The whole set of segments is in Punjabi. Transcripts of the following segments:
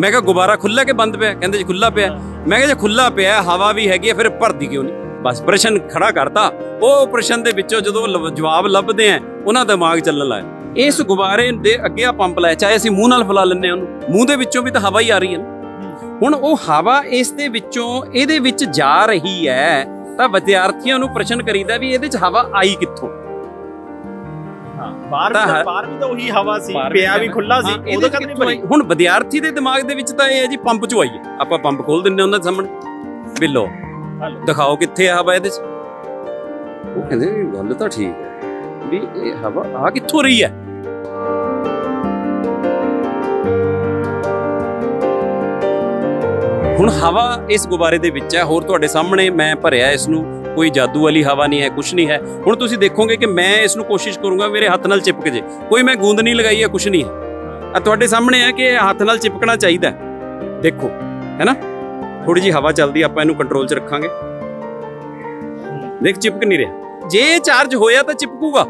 ਮੈਂ ਕਿਹਾ ਗੁਬਾਰਾ ਖੁੱਲਾ ਕਿ ਬੰਦ ਪਿਆ? ਕਹਿੰਦੇ ਜੀ ਖੁੱਲਾ ਪਿਆ। ਮੈਂ ਕਿਹਾ ਜੇ ਖੁੱਲਾ ਪਿਆ, ਹਵਾ ਵੀ ਹੈਗੀ ਆ, ਫਿਰ ਭਰਦੀ ਕਿਉਂ ਨਹੀਂ? ਬਸ ਪ੍ਰਸ਼ਨ ਖੜਾ ਕਰਤਾ। ਉਹ ਪ੍ਰਸ਼ਨ ਦੇ ਵਿੱਚੋਂ ਜਦੋਂ ਜਵਾਬ ਲੱਭਦੇ ਆ, ਉਹਨਾਂ ਦਾ ਦਿਮਾਗ ਚੱਲਣ ਲੱਗਾ ਇਸ ਗੁਬਾਰੇ ਦੇ ਅੱਗੇ ਆ ਪੰਪ ਲਾਇਆ, ਚਾਹੇ ਅਸੀਂ ਮੂੰਹ ਨਾਲ ਫਲਾ ਲੈਂਦੇ ਹਾਂ ਉਹਨੂੰ। ਮੂੰਹ ਦੇ ਵਿੱਚੋਂ ਵੀ ਤਾਂ ਹਵਾ ਹੀ ਆ ਰਹੀ ਹੈ ਹੁਣ ਉਹ ਹਵਾ ਇਸ ਦੇ ਵਿੱਚੋਂ, ਇਹਦੇ ਵਿੱਚ ਜਾ ਰਹੀ ਹੈ, ਤਾਂ ਵਿਦਿਆਰਥੀਆਂ ਨੂੰ ਪ੍ਰਸ਼ਨ ਕਰੀਦਾ ਵੀ ਇਹਦੇ ਚ ਹਵਾ ਆਈ ਕਿੱਥੋਂ? ਹਾਂ ਬਾਹਰ ਵੀ ਬਾਹਰ ਵੀ ਤਾਂ ਉਹੀ ਹਵਾ ਸੀ ਪਿਆ ਵੀ ਖੁੱਲਾ ਸੀ ਚ ਕਦ ਨਹੀਂ ਭਰੀ? ਹੁਣ ਵਿਦਿਆਰਥੀ ਦੇ ਦਿਮਾਗ ਦੇ ਵਿੱਚ ਤਾਂ ਇਹ ਹੈ ਜੀ ਪੰਪ ਚੋਂ ਆਈ ਹੈ ਆਪਾਂ ਪੰਪ ਖੋਲ ਹਾਂ ਉਹਨਾਂ ਦੇ ਸਾਹਮਣੇ। ਵੀ ਹਲੋ। ਦਿਖਾਓ ਕਿੱਥੇ ਆ ਹਵਾ ਇਹਦੇ ਚ। ਉਹ ਕਹਿੰਦੇ ਗੱਲ ਤਾਂ ਠੀਕ ਹੈ ਵੀ ਇਹ ਹਵਾ ਆ ਕਿੱਥੋਂ ਰਹੀ ਹੈ? ਹੁਣ ਹਵਾ ਇਸ ਗੁਬਾਰੇ ਦੇ ਵਿੱਚ ਹੈ ਹੋਰ ਤੁਹਾਡੇ ਸਾਹਮਣੇ ਮੈਂ ਭਰਿਆ ਇਸ ਨੂੰ। ਕੋਈ ਜਾਦੂ ਵਾਲੀ ਹਵਾ ਨਹੀਂ ਹੈ ਕੁਝ ਨਹੀਂ ਹੈ। ਹੁਣ ਤੁਸੀਂ ਦੇਖੋਗੇ ਕਿ ਮੈਂ ਇਸ ਨੂੰ ਕੋਸ਼ਿਸ਼ ਕਰੂੰਗਾ ਮੇਰੇ ਹੱਥ ਨਾਲ ਚਿਪਕ ਜੇ। ਕੋਈ ਮੈਂ ਗੂੰਦ ਨਹੀਂ ਲਗਾਈ ਹੈ ਕੁਝ ਨਹੀਂ ਹੈ। ਆ ਤੁਹਾਡੇ ਸਾਹਮਣੇ ਹੈ ਕਿ ਹੱਥ ਨਾਲ ਚਿਪਕਣਾ ਚਾਹੀਦਾ ਦੇਖੋ, ਹੈ ਨਾ? ਥੋੜੀ ਜੀ ਹਵਾ ਚੱਲਦੀ ਆਪਾਂ ਇਹਨੂੰ ਕੰਟਰੋਲ 'ਚ ਰੱਖਾਂਗੇ। ਦੇਖ, ਚਿਪਕ ਨਹੀਂ ਰਿਹਾ। ਜੇ ਇਹ ਚਾਰਜ ਹੋਇਆ ਤਾਂ ਚਿਪਕੂਗਾ।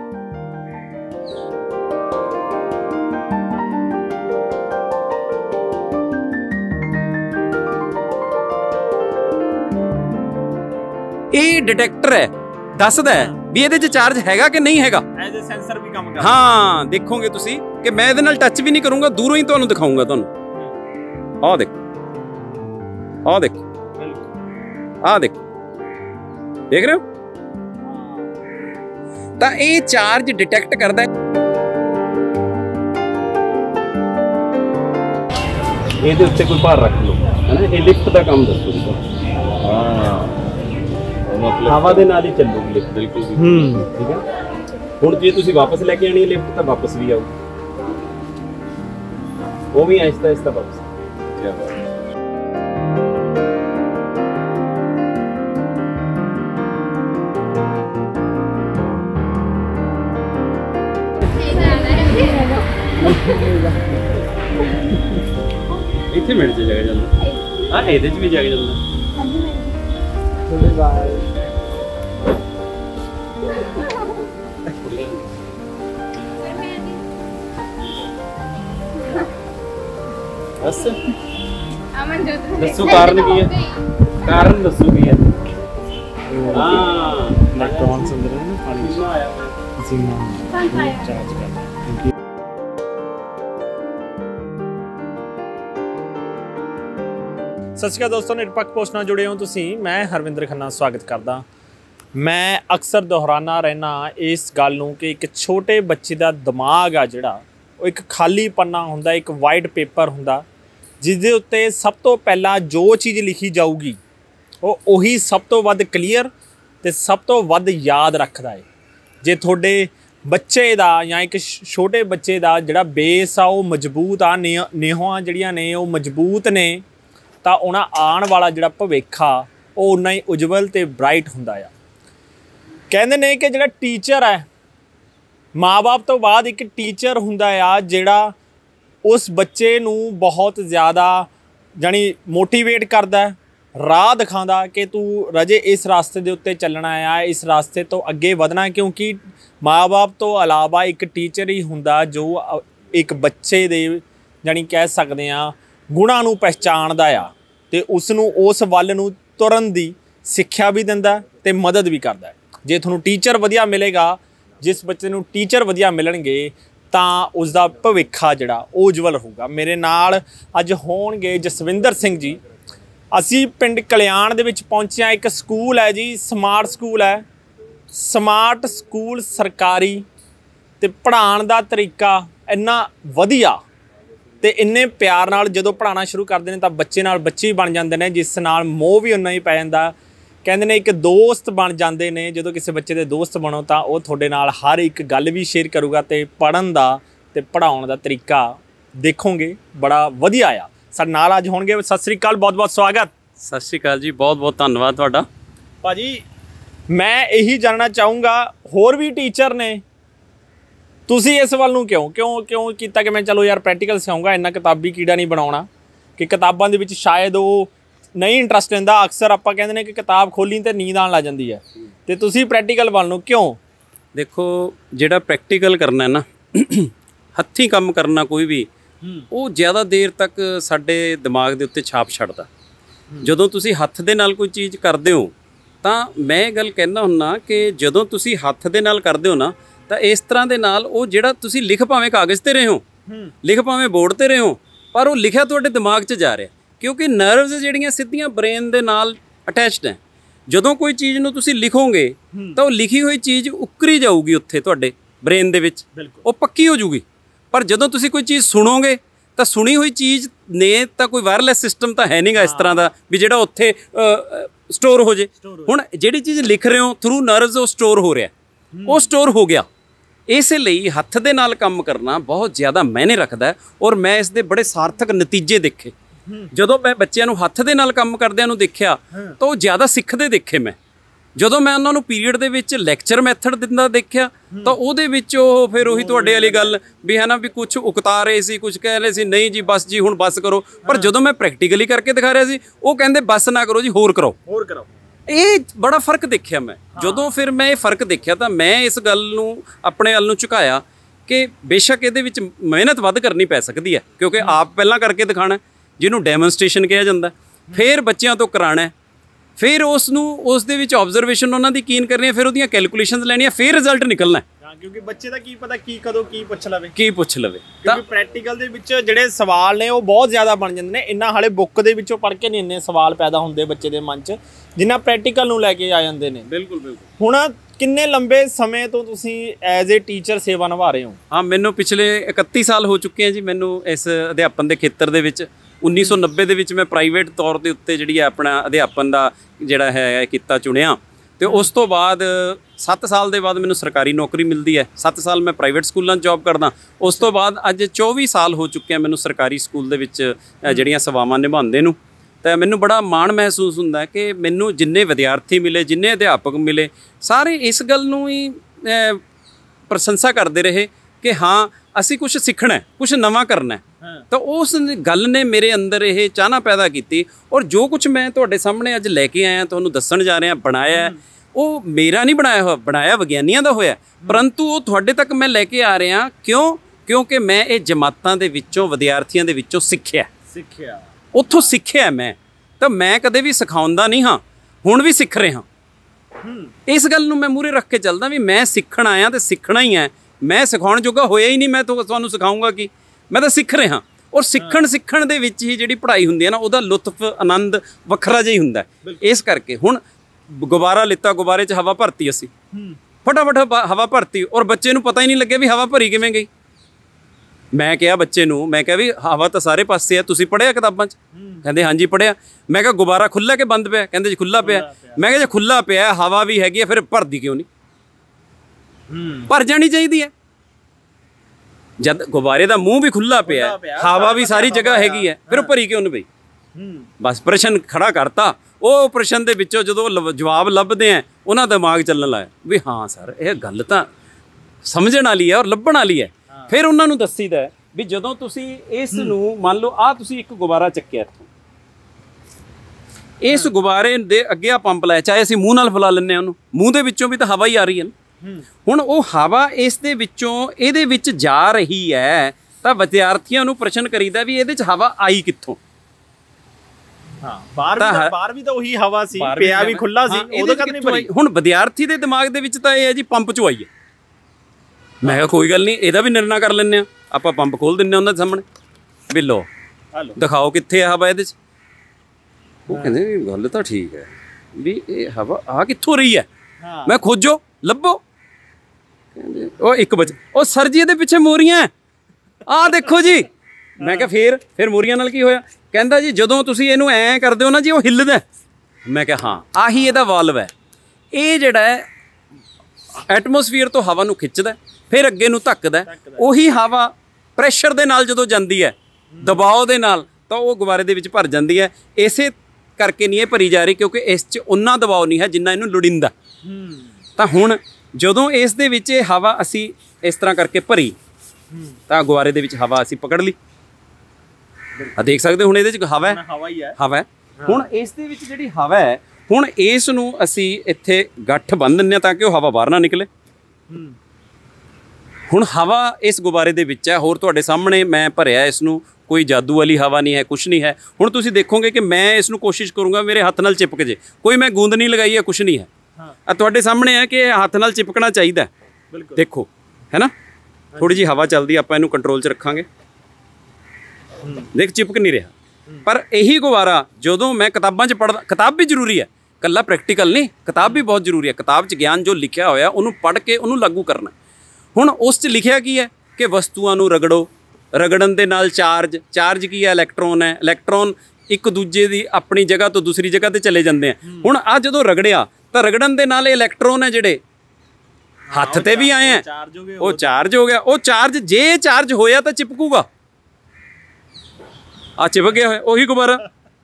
ਇਹ ਡਿਟੈਕਟਰ ਹੈ। ਦੱਸਦਾ ਹੈ ਵੀ ਇਹਦੇ 'ਚ ਚਾਰਜ ਹੈਗਾ ਕਿ ਨਹੀਂ ਹੈਗਾ? ਐਜ਼ ਅ ਸੈਂਸਰ ਵੀ ਕੰਮ ਕਰਦਾ। ਹਾਂ ਦੇਖੋਗੇ ਤੁਸੀਂ ਕਿ ਮੈਂ ਇਹਦੇ ਨਾਲ ਟੱਚ ਵੀ ਨਹੀਂ ਕਰੂੰਗਾ ਦੂਰੋਂ ਹੀ ਤੁਹਾਨੂੰ ਦਿਖਾਉਂਗਾ ਤੁਹਾਨੂੰ। ਆਹ ਦੇਖੋ। ਆਹ ਦੇਖੋ। ਆਹ ਦੇਖੋ। ਦੇਖ ਰਹੇ ਹੋ? ਤਾਂ ਇਹ ਚਾਰਜ ਡਿਟੈਕਟ ਕਰਦਾ ਹੈ। ਇਹਦੇ ਉੱਤੇ ਕੋਈ ਭਾਰ ਰੱਖ ਲਓ। ਹੈਨਾ? ਇਹ ਲਿਫਟ ਦਾ ਕੰਮ ਦੱਸੂਗਾ ਹਾਂ ਹਵਾ ਦੇ ਨਾਲ ਹੀ ਚੱਲੂਗੀ ਲਿਫਟ ਬਿਲਕੁਲ ਵੀ ਹੂੰ। ਠੀਕ ਹੈ ਹੁਣ ਜੇ ਤੁਸੀਂ ਵਾਪਸ ਲੈ ਕੇ ਆਣੀ ਹੈ ਲਿਫਟ ਤਾਂ ਵਾਪਸ ਵੀ ਆਊ ਉਹ ਵੀ ਆਹਿਸਤਾ ਆਹਿਸਤਾ ਵਾਪਸ। ਕੀ ਬਾਤ ਇੱਥੇ ਮਿੰਟ 'ਚ ਜਗ੍ਹਾ ਜਾਂਦਾ ਹਾਂ ਇਹਦੇ 'ਚ ਵੀ ਜਗ੍ਹਾ ਜਾਂਦਾ ਬਸ ਅਮਨ ਜੋਤ ਦੱਸੋ ਕਾਰਨ ਕੀ ਹੈ? ਕਾਰਨ ਦੱਸੋ ਕੀ ਹੈ? ਹਾਂ। ਇਲੈਕਟ੍ਰੋਨਸ ਅੰਦਰ ਹੈ ਨਾ ਪਾਣੀ ਆਇਆ ਹੋਇਆ? ਆਇਆ ਚਾਰਜ ਕਰਦਾ ਸਤਿ ਸ਼੍ਰੀ ਅਕਾਲ ਦੋਸਤੋ ਨਿਰਪੱਖ ਪੋਸਟ ਨਾਲ ਜੁੜੇ ਹੋ ਤੁਸੀਂ। ਮੈਂ ਹਰਵਿੰਦਰ ਖੰਨਾ ਸਵਾਗਤ ਕਰਦਾ। ਮੈਂ ਅਕਸਰ ਦੁਹਰਾਨਾ ਰਹਿਣਾ ਇਸ ਗੱਲ ਨੂੰ ਕਿ ਇੱਕ ਛੋਟੇ ਬੱਚੇ ਦਾ ਦਿਮਾਗ ਆ ਜਿਹੜਾ ਉਹ ਇੱਕ ਖਾਲੀ ਪੰਨਾ ਹੁੰਦਾ ਇੱਕ ਵਾਈਟ ਪੇਪਰ ਹੁੰਦਾ। ਜਿਸ ਦੇ ਉੱਤੇ ਸਭ ਤੋਂ ਪਹਿਲਾਂ ਜੋ ਚੀਜ਼ ਲਿਖੀ ਜਾਊਗੀ, ਉਹ ਉਹੀ ਸਭ ਤੋਂ ਵੱਧ ਕਲੀਅਰ ਤੇ ਸਭ ਤੋਂ ਵੱਧ ਯਾਦ ਰੱਖਦਾ ਹੈ ਜੇ ਤੁਹਾਡੇ ਬੱਚੇ ਦਾ ਜਾਂ ਇੱਕ ਛੋਟੇ ਬੱਚੇ ਦਾ ਜਿਹੜਾ ਬੇਸ ਆ, ਉਹ ਮਜ਼ਬੂਤ ਆ ਨਿਹ- ਜਿਹੜੀਆਂ ਨੇ, ਉਹ ਮਜ਼ਬੂਤ ਨੇ, ਤਾਂ ਉਹਨਾਂ ਆਉਣ ਵਾਲਾ ਜਿਹੜਾ ਭਵਿੱਖ ਆ, ਉਹ ਉਨਾ ਹੀ ਉਜਵਲ ਤੇ ਬ੍ਰਾਈਟ ਹੁੰਦਾ ਆ। ਕਹਿੰਦੇ ਨੇ ਕਿ ਜਿਹੜਾ ਟੀਚਰ ਹੈ ਮਾਪੇ ਤੋਂ ਬਾਅਦ ਇੱਕ ਟੀਚਰ ਹੁੰਦਾ ਆ, ਜਿਹੜਾ ਉਸ ਬੱਚੇ ਨੂੰ ਬਹੁਤ ਜ਼ਿਆਦਾ ਜਾਣੀ ਮੋਟੀਵੇਟ ਕਰਦਾ ਰਾਹ ਦਿਖਾਉਂਦਾ ਕਿ ਤੂੰ ਰਜੇ ਇਸ ਰਸਤੇ ਦੇ ਉੱਤੇ ਚੱਲਣਾ ਆ, ਇਸ ਰਸਤੇ ਤੋਂ ਅੱਗੇ ਵਧਣਾ ਕਿਉਂਕਿ ਮਾਪੇ ਤੋਂ ਇਲਾਵਾ ਇੱਕ ਟੀਚਰ ਹੀ ਹੁੰਦਾ ਜੋ ਇੱਕ ਬੱਚੇ ਦੇ ਜਾਣੀ ਕਹਿ ਸਕਦੇ ਆ ਗੁਣਾਂ ਨੂੰ ਪਹਿਚਾਣਦਾ ਆ ਤੇ ਉਸ ਨੂੰ ਉਸ ਵੱਲ ਨੂੰ ਤੁਰਨ ਦੀ ਸਿੱਖਿਆ ਵੀ ਦਿੰਦਾ ਤੇ ਮਦਦ ਵੀ ਕਰਦਾ ਜੇ ਤੁਹਾਨੂੰ ਟੀਚਰ ਵਧੀਆ ਮਿਲੇਗਾ, ਜਿਸ ਬੱਚੇ ਨੂੰ ਟੀਚਰ ਵਧੀਆ ਮਿਲਣਗੇ ਤਾਂ ਉਸ ਦਾ ਭਵਿੱਖ ਆ ਜਿਹੜਾ, ਉਹ ਉਜਵਲ ਹੋਊਗਾ। ਮੇਰੇ ਨਾਲ ਅੱਜ ਹੋਣਗੇ ਜਸਵਿੰਦਰ ਸਿੰਘ ਜੀ। ਅਸੀਂ ਪਿੰਡ ਕਲਿਆਣ ਦੇ ਵਿੱਚ ਪਹੁੰਚੇ ਹਾਂ। ਇੱਕ ਸਕੂਲ ਹੈ ਜੀ, ਸਮਾਰਟ ਸਕੂਲ ਹੈ। ਸਮਾਰਟ ਸਕੂਲ ਸਰਕਾਰੀ ਤੇ ਪੜ੍ਹਾਉਣ ਦਾ ਤਰੀਕਾ ਇੰਨਾ ਵਧੀਆ ਤੇ ਇੰਨੇ ਪਿਆਰ ਨਾਲ ਜਦੋਂ ਪੜਾਉਣਾ ਸ਼ੁਰੂ ਕਰਦੇ ਨੇ ਤਾਂ ਬੱਚੇ ਨਾਲ ਬੱਚੇ ਹੀ ਬਣ ਜਾਂਦੇ ਨੇ, ਜਿਸ ਨਾਲ ਮੋਹ ਵੀ ਉਨਾ ਹੀ ਪੈ ਜਾਂਦਾ। ਕਹਿੰਦੇ ਨੇ ਇੱਕ ਦੋਸਤ ਬਣ ਜਾਂਦੇ ਨੇ ਜਦੋਂ ਕਿਸੇ ਬੱਚੇ ਦੇ ਦੋਸਤ ਬਣੋ ਤਾਂ ਉਹ ਤੁਹਾਡੇ ਨਾਲ ਹਰ ਇੱਕ ਗੱਲ ਵੀ ਸ਼ੇਅਰ ਕਰੂਗਾ ਤੇ ਪੜਨ ਦਾ ਤੇ ਪੜਾਉਣ ਦਾ ਤਰੀਕਾ ਦੇਖੋਗੇ। ਬੜਾ ਵਧੀਆ ਆ। ਸਾਡੇ ਨਾਲ ਅੱਜ ਹੋਣਗੇ। ਸਤਿ ਸ੍ਰੀ ਅਕਾਲ ਬਹੁਤ ਬਹੁਤ ਸਵਾਗਤ। ਸਤਿ ਸ਼੍ਰੀ ਅਕਾਲ ਜੀ ਬਹੁਤ ਬਹੁਤ ਧੰਨਵਾਦ ਤੁਹਾਡਾ। ਭਾਜੀ ਮੈਂ ਇਹੀ ਜਾਣਨਾ ਚਾਹੂੰਗਾ ਹੋਰ ਵੀ ਟੀਚਰ ਨੇ। ਤੁਸੀਂ ਇਸ ਵੱਲ ਨੂੰ ਕਿਉਂ ਕਿਉਂ ਕਿਉਂ ਕੀਤਾ ਕਿ ਮੈਂ ਚਲੋ ਯਾਰ ਪ੍ਰੈਕਟੀਕਲ ਸਿਖਾਉਂਗਾ ਇੰਨਾ ਕਿਤਾਬੀ ਕੀੜਾ ਨਹੀਂ ਬਣਾਉਣਾ। ਕਿ ਕਿਤਾਬਾਂ ਦੇ ਵਿੱਚ ਸ਼ਾਇਦ ਉਹ ਨਹੀਂ ਇੰਟਰਸਟ ਲੈਂਦਾ ਅਕਸਰ ਆਪਾਂ ਕਹਿੰਦੇ ਨੇ ਕਿ ਕਿਤਾਬ ਖੋਲੀ ਤੇ ਨੀਂਦ ਆਉਣ ਲੱਗ ਜਾਂਦੀ ਹੈ। ਤੇ ਤੁਸੀਂ ਪ੍ਰੈਕਟੀਕਲ ਵੱਲ ਨੂੰ ਕਿਉਂ? ਦੇਖੋ ਜਿਹੜਾ ਪ੍ਰੈਕਟੀਕਲ ਕਰਨਾ ਹੈ ਨਾ ਹੱਥੀਂ ਕੰਮ ਕਰਨਾ ਕੋਈ ਵੀ ਉਹ ਜ਼ਿਆਦਾ ਦੇਰ ਤੱਕ ਸਾਡੇ ਦਿਮਾਗ ਦੇ ਉੱਤੇ ਛਾਪ ਛੱਡਦਾ। ਜਦੋਂ ਤੁਸੀਂ ਹੱਥ ਦੇ ਨਾਲ ਕੋਈ ਚੀਜ਼ ਕਰਦੇ ਹੋ ਤਾਂ ਮੈਂ ਇਹ ਗੱਲ ਕਹਿਣਾ ਹੁੰਨਾ ਕਿ ਜਦੋਂ ਤੁਸੀਂ ਹੱਥ ਦੇ ਨਾਲ ਕਰਦੇ ਹੋ ਨਾ ਤਾਂ ਇਸ ਤਰ੍ਹਾਂ ਦੇ ਨਾਲ ਉਹ ਜਿਹੜਾ ਤੁਸੀਂ ਲਿਖ ਭਾਵੇਂ ਕਾਗਜ਼ ਤੇ ਰਹੇ ਹੋ। ਲਿਖ ਭਾਵੇਂ ਬੋਰਡ ਤੇ ਰਹੇ ਹੋ ਪਰ ਉਹ ਲਿਖਿਆ ਤੁਹਾਡੇ ਦਿਮਾਗ 'ਚ ਜਾ ਰਿਹਾ। ਕਿਉਂਕਿ ਨਰਵਸ ਜਿਹੜੀਆਂ ਸਿੱਧੀਆਂ ਬ੍ਰੇਨ ਦੇ ਨਾਲ ਅਟੈਚਡ ਹੈ। ਜਦੋਂ ਕੋਈ ਚੀਜ਼ ਨੂੰ ਤੁਸੀਂ ਲਿਖੋਗੇ ਤਾਂ ਉਹ ਲਿਖੀ ਹੋਈ ਚੀਜ਼ ਉਕਰੀ ਜਾਊਗੀ ਉੱਥੇ ਤੁਹਾਡੇ ਬ੍ਰੇਨ ਦੇ ਵਿੱਚ। ਉਹ ਪੱਕੀ ਹੋ ਜੂਗੀ। ਪਰ ਜਦੋਂ ਤੁਸੀਂ ਕੋਈ ਚੀਜ਼ ਸੁਣੋਗੇ ਤਾਂ ਸੁਣੀ ਹੋਈ ਚੀਜ਼ ਨੇ ਤਾਂ ਕੋਈ ਵਾਇਰਲੈਸ ਸਿਸਟਮ ਤਾਂ ਹੈ ਨਹੀਂਗਾ ਇਸ ਤਰ੍ਹਾਂ ਦਾ ਵੀ ਜਿਹੜਾ ਉੱਥੇ ਸਟੋਰ ਹੋ ਜੇ। ਹੁਣ ਜਿਹੜੀ ਚੀਜ਼ ਲਿਖ ਰਹੇ ਹੋ ਥਰੂ ਨਰਵਸ ਉਹ ਸਟੋਰ ਹੋ ਰਿਹਾ। ਉਹ ਸਟੋਰ ਹੋ ਗਿਆ। ਇਸੇ ਲਈ ਹੱਥ ਦੇ ਨਾਲ ਕੰਮ ਕਰਨਾ ਬਹੁਤ ਜ਼ਿਆਦਾ ਮਾਇਨੇ ਰੱਖਦਾ ਔਰ ਮੈਂ ਇਸ ਦੇ ਬੜੇ ਸਾਰਥਕ ਨਤੀਜੇ ਦੇਖੇ। ਜਦੋਂ ਮੈਂ ਬੱਚਿਆਂ ਨੂੰ ਹੱਥ ਦੇ ਨਾਲ ਕੰਮ ਕਰਦਿਆਂ ਨੂੰ ਦੇਖਿਆ ਤਾਂ ਉਹ ਜ਼ਿਆਦਾ ਸਿੱਖਦੇ ਦੇਖੇ ਮੈਂ। ਜਦੋਂ ਮੈਂ ਉਹਨਾਂ ਨੂੰ ਪੀਰੀਅਡ ਦੇ ਵਿੱਚ ਲੈਕਚਰ ਮੈਥਡ ਦਿੰਦਾ ਦੇਖਿਆ ਤਾਂ ਉਹਦੇ ਵਿੱਚ ਉਹ ਫਿਰ ਉਹੀ ਤੁਹਾਡੇ ਵਾਲੀ ਗੱਲ ਵੀ ਹੈ ਨਾ ਵੀ ਕੁਝ ਉਕਤਾ ਰਹੇ ਸੀ ਕੁਝ ਕਹਿ ਰਹੇ ਸੀ ਨਹੀਂ ਜੀ ਬਸ ਜੀ ਹੁਣ ਬਸ ਕਰੋ। ਪਰ ਜਦੋਂ ਮੈਂ ਪ੍ਰੈਕਟੀਕਲੀ ਕਰਕੇ ਦਿਖਾ ਰਿਹਾ ਸੀ ਉਹ ਕਹਿੰਦੇ ਬਸ ਨਾ ਕਰੋ ਜੀ ਹੋਰ ਕਰੋ। ਹੋਰ ਕਰਾਓ ਇਹ ਬੜਾ ਫ਼ਰਕ ਦੇਖਿਆ ਮੈਂ। ਜਦੋਂ ਫਿਰ ਮੈਂ ਇਹ ਫ਼ਰਕ ਦੇਖਿਆ ਤਾਂ ਮੈਂ ਇਸ ਗੱਲ ਨੂੰ ਆਪਣੇ ਵੱਲ ਨੂੰ ਝੁਕਾਇਆ ਕਿ ਬੇਸ਼ੱਕ ਇਹਦੇ ਵਿੱਚ ਮਿਹਨਤ ਵੱਧ ਕਰਨੀ ਪੈ ਸਕਦੀ ਹੈ ਕਿਉਂਕਿ ਆਪ ਪਹਿਲਾਂ ਕਰਕੇ ਦਿਖਾਣਾ ਜਿਹਨੂੰ ਡੈਮੋਨਸਟ੍ਰੇਸ਼ਨ ਕਿਹਾ ਜਾਂਦਾ। ਫਿਰ ਬੱਚਿਆਂ ਤੋਂ ਕਰਾਣਾ। ਫਿਰ ਉਸ ਨੂੰ ਉਸ ਦੇ ਵਿੱਚ ਆਬਜ਼ਰਵੇਸ਼ਨ ਉਹਨਾਂ ਦੀ ਕੀਨ ਕਰਨੀ ਹੈ ਫਿਰ ਉਹਦੀਆਂ ਕੈਲਕੂਲੇਸ਼ਨਸ ਲੈਣੀਆਂ ਫਿਰ ਰਿਜ਼ਲਟ ਨਿਕਲਣਾ ਕਿਉਂਕਿ ਬੱਚੇ ਦਾ ਕੀ ਪਤਾ ਕੀ ਕਦੋਂ ਕੀ ਪੁੱਛ ਲਵੇ। ਕੀ ਪੁੱਛ ਲਵੇ। ਕਿਉਂਕਿ ਪ੍ਰੈਕਟੀਕਲ ਦੇ ਵਿੱਚ ਜਿਹੜੇ ਸਵਾਲ ਨੇ ਉਹ ਬਹੁਤ ਜ਼ਿਆਦਾ ਬਣ ਜਾਂਦੇ ਨੇ। ਇੰਨਾ ਹਾਲੇ ਬੁੱਕ ਦੇ ਵਿੱਚੋਂ ਪੜ੍ਹ ਕੇ ਨਹੀਂ ਇੰਨੇ ਸਵਾਲ ਪੈਦਾ ਹੁੰਦੇ ਬੱਚੇ ਦੇ ਮਨ 'ਚ ਜਿੰਨਾ ਪ੍ਰੈਕਟੀਕਲ ਨੂੰ ਲੈ ਕੇ ਆ ਜਾਂਦੇ ਨੇ। ਬਿਲਕੁਲ ਬਿਲਕੁਲ। ਹੁਣ ਕਿੰਨੇ ਲੰਬੇ ਸਮੇਂ ਤੋਂ ਤੁਸੀਂ ਐਜ਼ ਅ ਟੀਚਰ ਸੇਵਾ ਨਿਭਾ ਰਹੇ ਹੋ? ਹਾਂ ਮੈਨੂੰ ਪਿਛਲੇ 31 ਸਾਲ ਹੋ ਚੁੱਕੇ ਆ ਜੀ ਮੈਨੂੰ ਇਸ ਅਧਿਆਪਨ ਦੇ ਖੇਤਰ ਦੇ ਵਿੱਚ। 1990 ਦੇ ਵਿੱਚ ਮੈਂ ਪ੍ਰਾਈਵੇਟ ਤੌਰ ਦੇ ਉੱਤੇ ਜਿਹੜੀ ਹੈ ਆਪਣਾ ਅਧਿਆਪਨ ਦਾ ਜਿਹੜਾ ਹੈ ਕੀਤਾ ਚੁਣਿਆ। ਤੇ ਉਸ ਤੋਂ ਬਾਅਦ 7 ਸਾਲ ਦੇ ਬਾਅਦ ਮੈਨੂੰ ਸਰਕਾਰੀ ਨੌਕਰੀ ਮਿਲਦੀ ਹੈ। 7 ਸਾਲ ਮੈਂ ਪ੍ਰਾਈਵੇਟ ਸਕੂਲਾਂ 'ਚ ਜੌਬ ਕਰਦਾ। ਉਸ ਤੋਂ ਬਾਅਦ ਅੱਜ 24 ਸਾਲ ਹੋ ਚੁੱਕੇ ਆ ਮੈਨੂੰ ਸਰਕਾਰੀ ਸਕੂਲ ਦੇ ਵਿੱਚ ਜਿਹੜੀਆਂ ਸੇਵਾਵਾਂ ਨਿਭਾਉਂਦੇ ਨੂੰ। ਤਾਂ ਮੈਨੂੰ ਬੜਾ ਮਾਣ ਮਹਿਸੂਸ ਹੁੰਦਾ ਕਿ ਮੈਨੂੰ ਜਿੰਨੇ ਵਿਦਿਆਰਥੀ ਮਿਲੇ, ਜਿੰਨੇ ਅਧਿਆਪਕ ਮਿਲੇ, ਸਾਰੇ ਇਸ ਗੱਲ ਨੂੰ ਹੀ ਪ੍ਰਸ਼ੰਸਾ ਕਰਦੇ ਰਹੇ। ਕਿ ਹਾਂ ਅਸੀਂ ਕੁਝ ਸਿੱਖਣਾ ਹੈ ਕੁਝ ਨਵਾਂ ਕਰਨਾ ਹੈ। ਤਾਂ ਉਸ ਗੱਲ ਨੇ ਮੇਰੇ ਅੰਦਰ ਇਹ ਚਾਹਨਾ ਪੈਦਾ ਕੀਤੀ ਔਰ ਜੋ ਕੁਝ ਮੈਂ ਤੁਹਾਡੇ ਸਾਹਮਣੇ ਅੱਜ ਲੈ ਕੇ ਆਇਆ ਤੁਹਾਨੂੰ ਦੱਸਣ ਜਾ ਰਿਹਾ ਬਣਾਇਆ ਉਹ ਮੇਰਾ ਨਹੀਂ ਬਣਾਇਆ ਹੋਇਆ ਬਣਾਇਆ ਵਿਗਿਆਨੀਆਂ ਦਾ ਹੋਇਆ ਪਰੰਤੂ ਉਹ ਤੁਹਾਡੇ ਤੱਕ ਮੈਂ ਲੈ ਕੇ ਆ ਰਿਹਾ ਕਿਉਂ? ਕਿਉਂਕਿ ਮੈਂ ਇਹ ਜਮਾਤਾਂ ਦੇ ਵਿੱਚੋਂ ਵਿਦਿਆਰਥੀਆਂ ਦੇ ਵਿੱਚੋਂ ਸਿੱਖਿਆ ਸਿੱਖਿਆ। ਉੱਥੋਂ ਸਿੱਖਿਆ ਮੈਂ। ਤਾਂ ਮੈਂ ਕਦੇ ਵੀ ਸਿਖਾਉਂਦਾ ਨਹੀਂ ਹਾਂ ਹੁਣ ਵੀ ਸਿੱਖ ਰਿਹਾ ਇਸ ਗੱਲ ਨੂੰ ਮੈਂ ਮੂਰੇ ਰੱਖ ਕੇ ਚੱਲਦਾ ਵੀ ਮੈਂ ਸਿੱਖਣ ਆਇਆ ਤੇ ਸਿੱਖਣਾ ਹੀ ਹੈ। ਮੈਂ ਸਿਖਾਉਣ ਜੋਗਾ ਹੋਇਆ ਹੀ ਨਹੀਂ ਮੈਂ ਤੁਹਾ- ਤੁਹਾਨੂੰ ਸਿਖਾਉਂਗਾ ਕੀ? ਮੈਂ ਤਾਂ ਸਿੱਖ ਰਿਹਾ। ਔਰ ਸਿੱਖਣ ਸਿੱਖਣ ਦੇ ਵਿੱਚ ਹੀ ਜਿਹੜੀ ਪੜ੍ਹਾਈ ਹੁੰਦੀ ਹੈ ਨਾ ਉਹਦਾ ਲੁਤਫ ਆਨੰਦ ਵੱਖਰਾ ਜਿਹਾ ਹੀ ਹੁੰਦਾ। ਇਸ ਕਰਕੇ ਹੁਣ ਗੁਬਾਰਾ ਲਿੱਤਾ ਗੁਬਾਰੇ 'ਚ ਹਵਾ ਭਰਤੀ ਅਸੀਂ। ਫਟਾਫਟ ਹਵਾ- ਭਰਤੀ। ਔਰ ਬੱਚੇ ਨੂੰ ਪਤਾ ਹੀ ਨਹੀਂ ਲੱਗਿਆ ਵੀ ਹਵਾ ਭਰੀ ਕਿਵੇਂ ਗਈ। ਮੈਂ ਕਿਹਾ ਬੱਚੇ ਨੂੰ ਮੈਂ ਕਿਹਾ ਵੀ ਹਵਾ ਤਾਂ ਸਾਰੇ ਪਾਸੇ ਹੈ ਤੁਸੀਂ ਪੜ੍ਹਿਆ ਕਿਤਾਬਾਂ 'ਚ? ਕਹਿੰਦੇ ਹਾਂਜੀ ਪੜ੍ਹਿਆ। ਮੈਂ ਕਿਹਾ ਗੁਬਾਰਾ ਖੁੱਲਾ ਕਿ ਬੰਦ ਪਿਆ? ਕਹਿੰਦੇ ਜੀ ਖੁੱਲਾ ਪਿਆ। ਮੈਂ ਕਿਹਾ ਜੇ ਖੁੱਲਾ ਪਿਆ ਹਵਾ ਵੀ ਹੈਗੀ ਹੈ ਫਿਰ ਭਰਦੀ ਕਿਉਂ ਨਹੀਂ? ਭਰ ਜਾਣੀ ਚਾਹੀਦੀ ਹੈ। ਜਦ ਗੁਬਾਰੇ ਦਾ ਮੂੰਹ ਵੀ ਖੁੱਲਾ ਪਿਆ ਹਵਾ ਵੀ ਸਾਰੀ ਜਗ੍ਹਾ ਹੈਗੀ ਹੈ। ਫਿਰ ਭਰੀ ਕਿਉਂ ਨਹੀਂ ਪਈ? ਬਸ ਪ੍ਰਸ਼ਨ ਖੜਾ ਕਰਤਾ। ਉਹ ਪ੍ਰਸ਼ਨ ਦੇ ਵਿੱਚੋਂ ਜਦੋਂ ਜਵਾਬ ਲੱਭਦੇ ਆ ਉਹਨਾਂ ਦਾ ਦਿਮਾਗ ਚੱਲਣ ਲੱਗਾ ਵੀ ਹਾਂ ਸਰ ਇਹ ਗੱਲ ਤਾਂ ਸਮਝਣ ਵਾਲੀ ਹੈ ਔਰ ਲੱਭਣ ਵਾਲੀ ਹੈ। ਫਿਰ ਉਹਨਾਂ ਨੂੰ ਦੱਸੀਦਾ ਵੀ ਜਦੋਂ ਤੁਸੀਂ ਇਸ ਨੂੰ ਮੰਨ ਲਓ ਆ ਤੁਸੀਂ ਇੱਕ ਗੁਬਾਰਾ ਚੱਕਿਆ ਇੱਥੋਂ। ਇਸ ਗੁਬਾਰੇ ਦੇ ਅੱਗੇ ਆ ਪੰਪ ਲਾਇਆ ਚਾਹੇ ਅਸੀਂ ਮੂੰਹ ਨਾਲ ਫੁਲਾ ਲੈਂਦੇ ਹਾਂ ਉਹਨੂੰ। ਮੂੰਹ ਦੇ ਵਿੱਚੋਂ ਵੀ ਤਾਂ ਹਵਾ ਹੀ ਆ ਰਹੀ ਹੈ ਨਾ। ਹੁਣ ਉਹ ਹਵਾ ਇਸ ਦੇ ਵਿੱਚੋਂ ਇਹਦੇ ਵਿੱਚ ਜਾ ਰਹੀ ਹੈ ਤਾਂ ਵਿਦਿਆਰਥੀਆਂ ਨੂੰ ਪ੍ਰਸ਼ਨ ਕਰੀਦਾ ਵੀ ਇਹਦੇ 'ਚ ਹਵਾ ਆਈ ਕਿੱਥੋਂ? ਹਾਂ ਬਾਹਰ ਵੀ ਬਾਹਰ ਵੀ ਤਾਂ ਉਹੀ ਹਵਾ ਸੀ ਪਿਆ ਵੀ ਖੁੱਲਾ ਸੀ ਉਹਦੇ ਕਦ ਨਹੀਂ ਭਰੀ? ਹੁਣ ਵਿਦਿਆਰਥੀ ਦੇ ਦਿਮਾਗ ਦੇ ਵਿੱਚ ਤਾਂ ਇਹ ਹੈ ਜੀ ਪੰਪ ਚੋਂ ਆਈ ਹੈ। ਮੈਂ ਕਿਹਾ ਕੋਈ ਗੱਲ ਨਹੀਂ ਇਹਦਾ ਵੀ ਨਿਰਣਾ ਕਰ ਲੈਂਦੇ ਆ ਆਪਾਂ ਪੰਪ ਖੋਲ ਦਿੰਨੇ ਉਹਨਾਂ ਦੇ ਸਾਹਮਣੇ। ਵੀ ਹਲੋ। ਦਿਖਾਓ ਕਿੱਥੇ ਆ ਹਵਾ ਇਹਦੇ 'ਚ। ਉਹ ਕਹਿੰਦੇ ਗੱਲ ਤਾਂ ਠੀਕ ਹੈ ਵੀ ਇਹ ਹਵਾ ਆ ਕਿੱਥੋਂ ਰਹੀ ਹਾਂ। ਮੈਂ ਖੋਜੋ। ਲੱਭੋ। ਕਹਿੰਦੇ ਉਹ ਇੱਕ ਬਚ ਉਹ ਸਰ ਜੀ ਇਹਦੇ ਪਿੱਛੇ ਮੋਰੀਆਂ ਆਹ ਦੇਖੋ ਜੀ। ਮੈਂ ਕਿਹਾ ਫੇਰ ਫਿਰ ਮੋਰੀਆਂ ਨਾਲ ਕੀ ਹੋਇਆ? ਕਹਿੰਦਾ ਜੀ, ਜਦੋਂ ਤੁਸੀਂ ਇਹਨੂੰ ਐਂ ਕਰਦੇ ਹੋ ਨਾ ਜੀ, ਉਹ ਹਿੱਲਦਾ ਮੈਂ ਕਿਹਾ, ਹਾਂ, ਆਹੀ ਇਹਦਾ ਵਾਲਵ ਹੈ ਇਹ ਜਿਹੜਾ ਹੈ ਐਟਮੋਸਫੀਅਰ ਤੋਂ ਹਵਾ ਨੂੰ ਖਿੱਚਦਾ ਫਿਰ ਅੱਗੇ ਨੂੰ ਧੱਕਦਾ ਉਹੀ ਹਵਾ ਪ੍ਰੈਸ਼ਰ ਦੇ ਨਾਲ ਜਦੋਂ ਜਾਂਦੀ ਹੈ ਦਬਾਅ ਦੇ ਨਾਲ, ਤਾਂ ਉਹ ਗੁਬਾਰੇ ਦੇ ਵਿੱਚ ਭਰ ਜਾਂਦੀ ਹੈ ਇਸੇ ਕਰਕੇ ਨਹੀਂ ਇਹ ਭਰੀ ਜਾ ਰਹੀ, ਕਿਉਂਕਿ ਇਸ 'ਚ ਉਨਾ ਦਬਾਅ ਨਹੀਂ ਹੈ ਜਿੰਨਾ ਇਹਨੂੰ ਲੋੜੀਂਦਾ। ਤਾਂ ਹੁਣ ਜਦੋਂ ਇਸ ਦੇ ਵਿੱਚ ਇਹ ਹਵਾ ਅਸੀਂ ਇਸ ਤਰ੍ਹਾਂ ਕਰਕੇ ਭਰੀ ਤਾਂ ਗੁਬਾਰੇ ਦੇ ਵਿੱਚ ਹਵਾ ਅਸੀਂ ਪਕੜ ਲਈ। ਆ ਦੇਖ ਸਕਦੇ ਹੁਣ ਇਹਦੇ 'ਚ ਹਵਾ ਹੈ। ਹਵਾ ਹੀ ਹੈ। ਹਵਾ ਹੈ। ਹੁਣ ਇਸ ਦੇ ਵਿੱਚ ਜਿਹੜੀ ਹਵਾ ਹੈ ਹੁਣ ਇਸ ਨੂੰ ਅਸੀਂ ਇੱਥੇ ਗੱਠ ਬੰਨ ਹਾਂ ਤਾਂ ਕਿ ਉਹ ਹਵਾ ਬਾਹਰ ਨਾ ਨਿਕਲੇ। ਹੁਣ ਹਵਾ ਇਸ ਗੁਬਾਰੇ ਦੇ ਵਿੱਚ ਹੈ। ਹੋਰ ਤੁਹਾਡੇ ਸਾਹਮਣੇ ਮੈਂ ਭਰਿਆ ਇਸ ਨੂੰ। ਕੋਈ ਜਾਦੂ ਵਾਲੀ ਹਵਾ ਨਹੀਂ ਹੈ ਕੁਝ ਨਹੀਂ ਹੈ। ਹੁਣ ਤੁਸੀਂ ਦੇਖੋਗੇ ਕਿ ਮੈਂ ਇਸ ਨੂੰ ਕੋਸ਼ਿਸ਼ ਕਰੂੰਗਾ ਮੇਰੇ ਹੱਥ ਨਾਲ ਚਿਪਕ ਜੇ। ਕੋਈ ਮੈਂ ਗੂੰਦ ਨਹੀਂ ਲਗਾਈ ਹੈ ਕੁਝ ਨਹੀਂ ਹਾਂ। ਆ ਤੁਹਾਡੇ ਸਾਹਮਣੇ ਹੈ ਕਿ ਇਹ ਹੱਥ ਨਾਲ ਚਿਪਕਣਾ ਚਾਹੀਦਾ ਦੇਖੋ ਹੈ ਨਾ? ਥੋੜੀ ਜੀ ਹਵਾ ਚੱਲਦੀ ਆਪਾਂ ਇਹਨੂੰ ਕੰਟਰੋਲ 'ਚ ਰੱਖਾਂਗੇ। ਦੇਖ ਚਿਪਕ ਨਹੀਂ ਰਿਹਾ। ਪਰ ਇਹੀ ਗੁਬਾਰਾ ਜਦੋਂ ਮੈਂ ਕਿਤਾਬਾਂ 'ਚ ਪੜ੍ਹਦਾ ਕਿਤਾਬ ਵੀ ਜ਼ਰੂਰੀ ਹੈ। ਕੱਲਾ ਪ੍ਰੈਕਟੀਕਲ ਨਹੀਂ ਕਿਤਾਬ ਵੀ ਬਹੁਤ ਜ਼ਰੂਰੀ ਹੈ। ਕਿਤਾਬ 'ਚ ਗਿਆਨ ਜੋ ਲਿਖਿਆ ਹੋਇਆ ਉਹਨੂੰ ਪੜ੍ਹ ਕੇ ਉਹਨੂੰ ਲਾਗੂ ਕਰਨਾ। ਹੁਣ ਉਸ 'ਚ ਲਿਖਿਆ ਕੀ ਹੈ ਕਿ ਵਸਤੂਆਂ ਨੂੰ ਰਗੜੋ। ਰਗੜਨ ਦੇ ਨਾਲ ਚਾਰਜ ਚਾਰਜ ਕੀ ਹੈ? ਇਲੈਕਟ੍ਰੋਨ ਹੈ। ਇਲੈਕਟ੍ਰੋਨ ਇੱਕ ਦੂਜੇ ਦੀ ਆਪਣੀ ਜਗ੍ਹਾ ਤੋਂ ਦੂਸਰੀ ਜਗ੍ਹਾ ਤੇ ਚਲੇ ਜਾਂਦੇ ਆ। ਹੁਣ ਆ ਜਦੋਂ ਰਗੜਿਆ ਤਾਂ ਰਗੜਨ ਦੇ ਨਾਲ ਇਲੈਕਟ੍ਰੋਨ ਹੈ ਜਿਹੜੇ। ਹੱਥ ਤੇ ਵੀ ਆਏ ਆ। ਉਹ ਚਾਰਜ ਹੋ ਗਿਆ ਉਹ ਚਾਰਜ ਜੇ ਚਾਰਜ ਹੋਇਆ ਤਾਂ ਚਿਪਕੂਗਾ। ਆ ਚਿਪਕ ਗਿਆ ਹੋਇਆ ਉਹੀ ਗੁਬਾਰਾ।